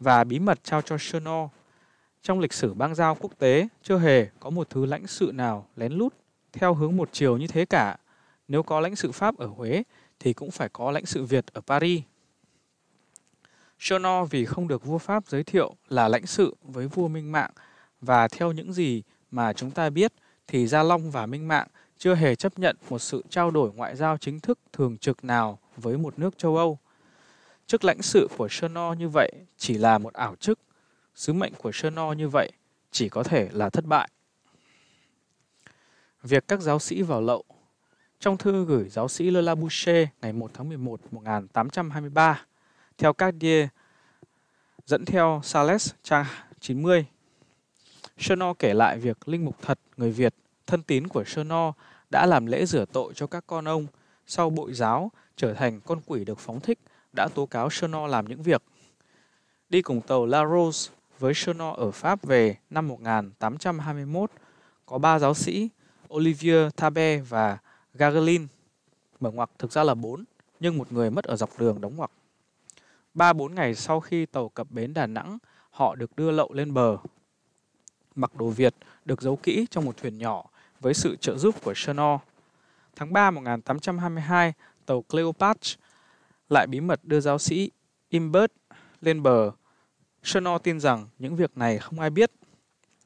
và bí mật trao cho Chenor. Trong lịch sử bang giao quốc tế, chưa hề có một thứ lãnh sự nào lén lút theo hướng một chiều như thế cả. Nếu có lãnh sự Pháp ở Huế, thì cũng phải có lãnh sự Việt ở Paris. Chenor vì không được vua Pháp giới thiệu là lãnh sự với vua Minh Mạng và theo những gì mà chúng ta biết thì Gia Long và Minh Mạng chưa hề chấp nhận một sự trao đổi ngoại giao chính thức thường trực nào với một nước châu Âu. Chức lãnh sự của Chenor như vậy chỉ là một ảo chức, sứ mệnh của Chenor như vậy chỉ có thể là thất bại. Việc các giáo sĩ vào lậu Trong thư gửi giáo sĩ Le Labouche ngày 1 tháng 11 1823, theo Cartier, dẫn theo Sales trang 90, Chenor kể lại việc linh mục thật người Việt thân tín của Chenor đã làm lễ rửa tội cho các con ông sau bội giáo trở thành con quỷ được phóng thích đã tố cáo Chenor làm những việc. Đi cùng tàu La Rose với Chenor ở Pháp về năm 1821 có ba giáo sĩ Olivier Tabe và Gagelin mở ngoặc thực ra là bốn nhưng một người mất ở dọc đường đóng ngoặc. Ba bốn ngày sau khi tàu cập bến Đà Nẵng, họ được đưa lậu lên bờ. Mặc đồ Việt được giấu kỹ trong một thuyền nhỏ với sự trợ giúp của Chenor. Tháng 3 1822, tàu Cleopatra lại bí mật đưa giáo sĩ Imbert lên bờ. Chenor tin rằng những việc này không ai biết.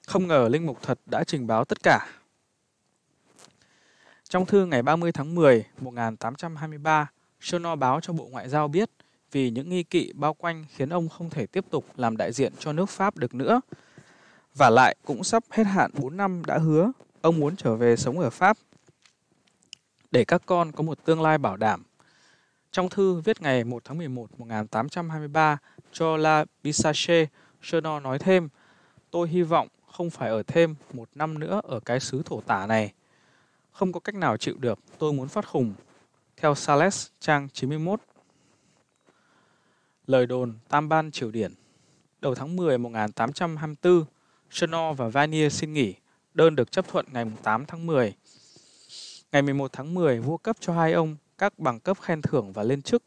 Không ngờ Linh Mục Thật đã trình báo tất cả. Trong thư ngày 30 tháng 10, 1823, Chenor báo cho Bộ Ngoại giao biết vì những nghi kỵ bao quanh khiến ông không thể tiếp tục làm đại diện cho nước Pháp được nữa. Và lại cũng sắp hết hạn 4 năm đã hứa, ông muốn trở về sống ở Pháp để các con có một tương lai bảo đảm. Trong thư viết ngày 1 tháng 11 1823 cho La Bisache, Chenor nói thêm, tôi hy vọng không phải ở thêm một năm nữa ở cái xứ thổ tả này. Không có cách nào chịu được, tôi muốn phát khùng. Theo Sales, trang 91. Lời đồn Tam Ban Triều Điển Đầu tháng 10 1824, Chenor và Vanier xin nghỉ. Đơn được chấp thuận ngày 8 tháng 10. Ngày 11 tháng 10, vua cấp cho hai ông các bằng cấp khen thưởng và lên chức.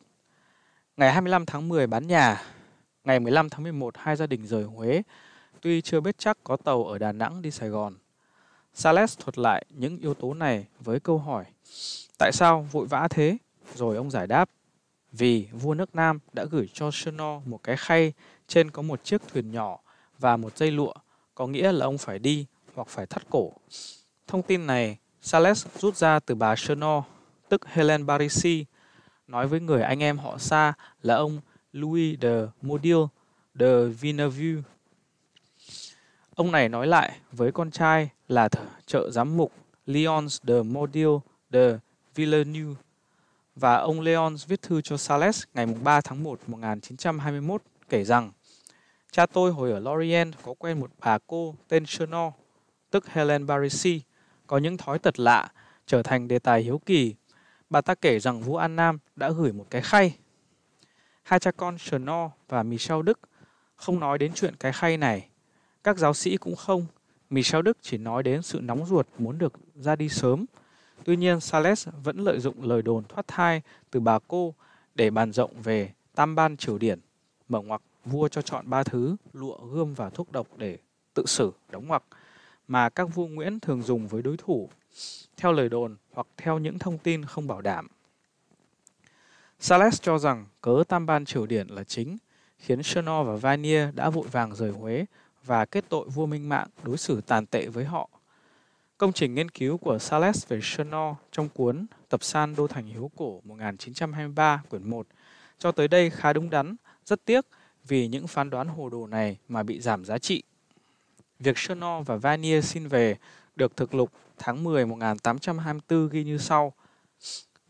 Ngày 25 tháng 10 bán nhà. Ngày 15 tháng 11, hai gia đình rời Huế, tuy chưa biết chắc có tàu ở Đà Nẵng đi Sài Gòn. Sales thuật lại những yếu tố này với câu hỏi Tại sao vội vã thế? Rồi ông giải đáp Vì vua nước Nam đã gửi cho Chenor một cái khay trên có một chiếc thuyền nhỏ và một dây lụa, có nghĩa là ông phải đi hoặc phải thắt cổ. Thông tin này Sales rút ra từ bà Chenor, tức Helen Barisi, nói với người anh em họ xa là ông Louis de Modil de Villeneuve. Ông này nói lại với con trai là trợ giám mục Leons de Modil de Villeneuve và ông Leons viết thư cho Sales ngày 3 tháng 1 1921 kể rằng Cha tôi hồi ở Lorient có quen một bà cô tên Chenor, tức Helen Barisi, có những thói tật lạ, trở thành đề tài hiếu kỳ. Bà ta kể rằng Vũ An Nam đã gửi một cái khay. Hai cha con Chenor và Michel Đức không nói đến chuyện cái khay này. Các giáo sĩ cũng không, Michel Đức chỉ nói đến sự nóng ruột muốn được ra đi sớm. Tuy nhiên, Sales vẫn lợi dụng lời đồn thoát thai từ bà cô để bàn rộng về tam ban triều điển, mở ngoặc vua cho chọn ba thứ lụa, gươm và thuốc độc để tự xử, đóng ngoặc mà các vua Nguyễn thường dùng với đối thủ, theo lời đồn hoặc theo những thông tin không bảo đảm. Sales cho rằng cớ tam ban triều điển là chính, khiến Chenor và Vanier đã vội vàng rời Huế và kết tội vua Minh Mạng đối xử tàn tệ với họ. Công trình nghiên cứu của Sales về Chenor trong cuốn Tập san Đô Thành Hiếu Cổ 1923 quyển 1 cho tới đây khá đúng đắn, rất tiếc vì những phán đoán hồ đồ này mà bị giảm giá trị. Việc Chenor và Vanier xin về được thực lục tháng 10 1824 ghi như sau.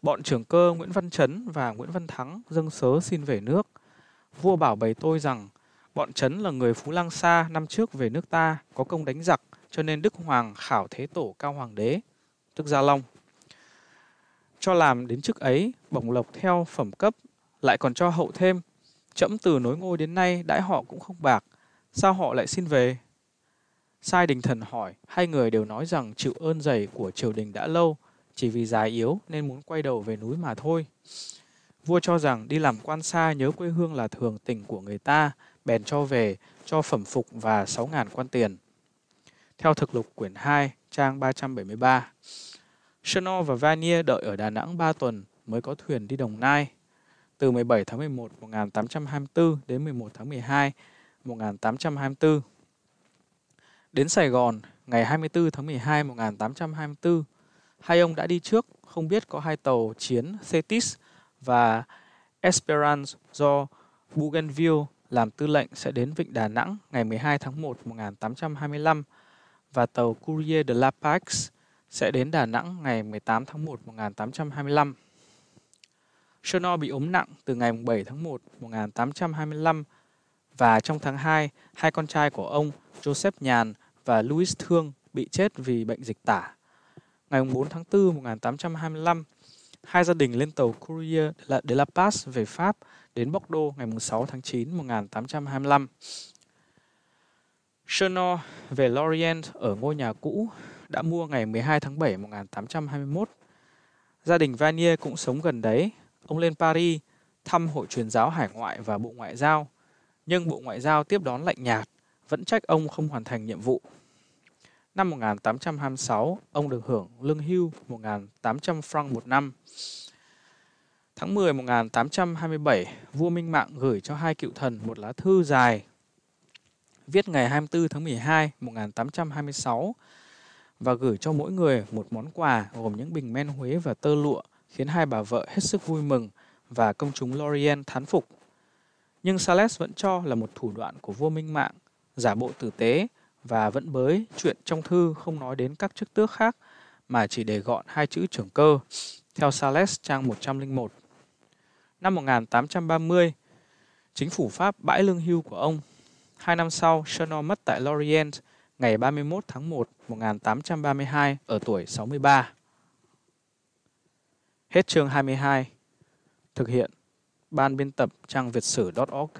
Bọn trưởng cơ Nguyễn Văn Trấn và Nguyễn Văn Thắng dâng sớ xin về nước. Vua bảo bày tôi rằng bọn Trấn là người Phú Lăng Sa năm trước về nước ta có công đánh giặc cho nên Đức Hoàng khảo thế tổ cao hoàng đế, tức Gia Long. Cho làm đến chức ấy, bổng lộc theo phẩm cấp, lại còn cho hậu thêm. Chậm từ nối ngôi đến nay đãi họ cũng không bạc, sao họ lại xin về? Sai đình thần hỏi, hai người đều nói rằng chịu ơn dày của triều đình đã lâu, chỉ vì già yếu nên muốn quay đầu về núi mà thôi. Vua cho rằng đi làm quan xa nhớ quê hương là thường tình của người ta, bèn cho về, cho phẩm phục và 6.000 quan tiền. Theo thực lục quyển 2, trang 373. Chano và Vanier đợi ở Đà Nẵng 3 tuần mới có thuyền đi Đồng Nai. Từ 17 tháng 11 1824 đến 11 tháng 12 1824. Đến Sài Gòn, ngày 24 tháng 12 1824, hai ông đã đi trước, không biết có hai tàu chiến Thetis và Esperance do Bougainville làm tư lệnh sẽ đến Vịnh Đà Nẵng ngày 12 tháng 1 1825 và tàu Courrier de la Pax sẽ đến Đà Nẵng ngày 18 tháng 1 1825. Chenor bị ốm nặng từ ngày 7 tháng 1 1825 và trong tháng 2, hai con trai của ông Joseph Nhàn và Louis Thương bị chết vì bệnh dịch tả. Ngày 4 tháng 4 1825, hai gia đình lên tàu Courrier de la Paz về Pháp đến Bordeaux ngày 6 tháng 9 1825. Chenor về Lorient ở ngôi nhà cũ đã mua ngày 12 tháng 7 1821. Gia đình Vanier cũng sống gần đấy. Ông lên Paris thăm Hội truyền giáo hải ngoại và Bộ Ngoại giao, nhưng Bộ Ngoại giao tiếp đón lạnh nhạt, vẫn trách ông không hoàn thành nhiệm vụ. Năm 1826, ông được hưởng lương hưu 1.800 franc một năm. Tháng 10 1827, vua Minh Mạng gửi cho hai cựu thần một lá thư dài viết ngày 24 tháng 12 1826 và gửi cho mỗi người một món quà gồm những bình men Huế và tơ lụa khiến hai bà vợ hết sức vui mừng và công chúng Lorient thán phục. Nhưng Sales vẫn cho là một thủ đoạn của vua Minh Mạng, giả bộ tử tế và vẫn bới chuyện trong thư không nói đến các chức tước khác mà chỉ để gọn hai chữ trưởng cơ, theo Sales trang 101. Năm 1830, chính phủ Pháp bãi lương hưu của ông. Hai năm sau, Chenor mất tại Lorient ngày 31 tháng 1 1832 ở tuổi 63. Hết chương 22. Thực hiện Ban biên tập trang Việt sử.org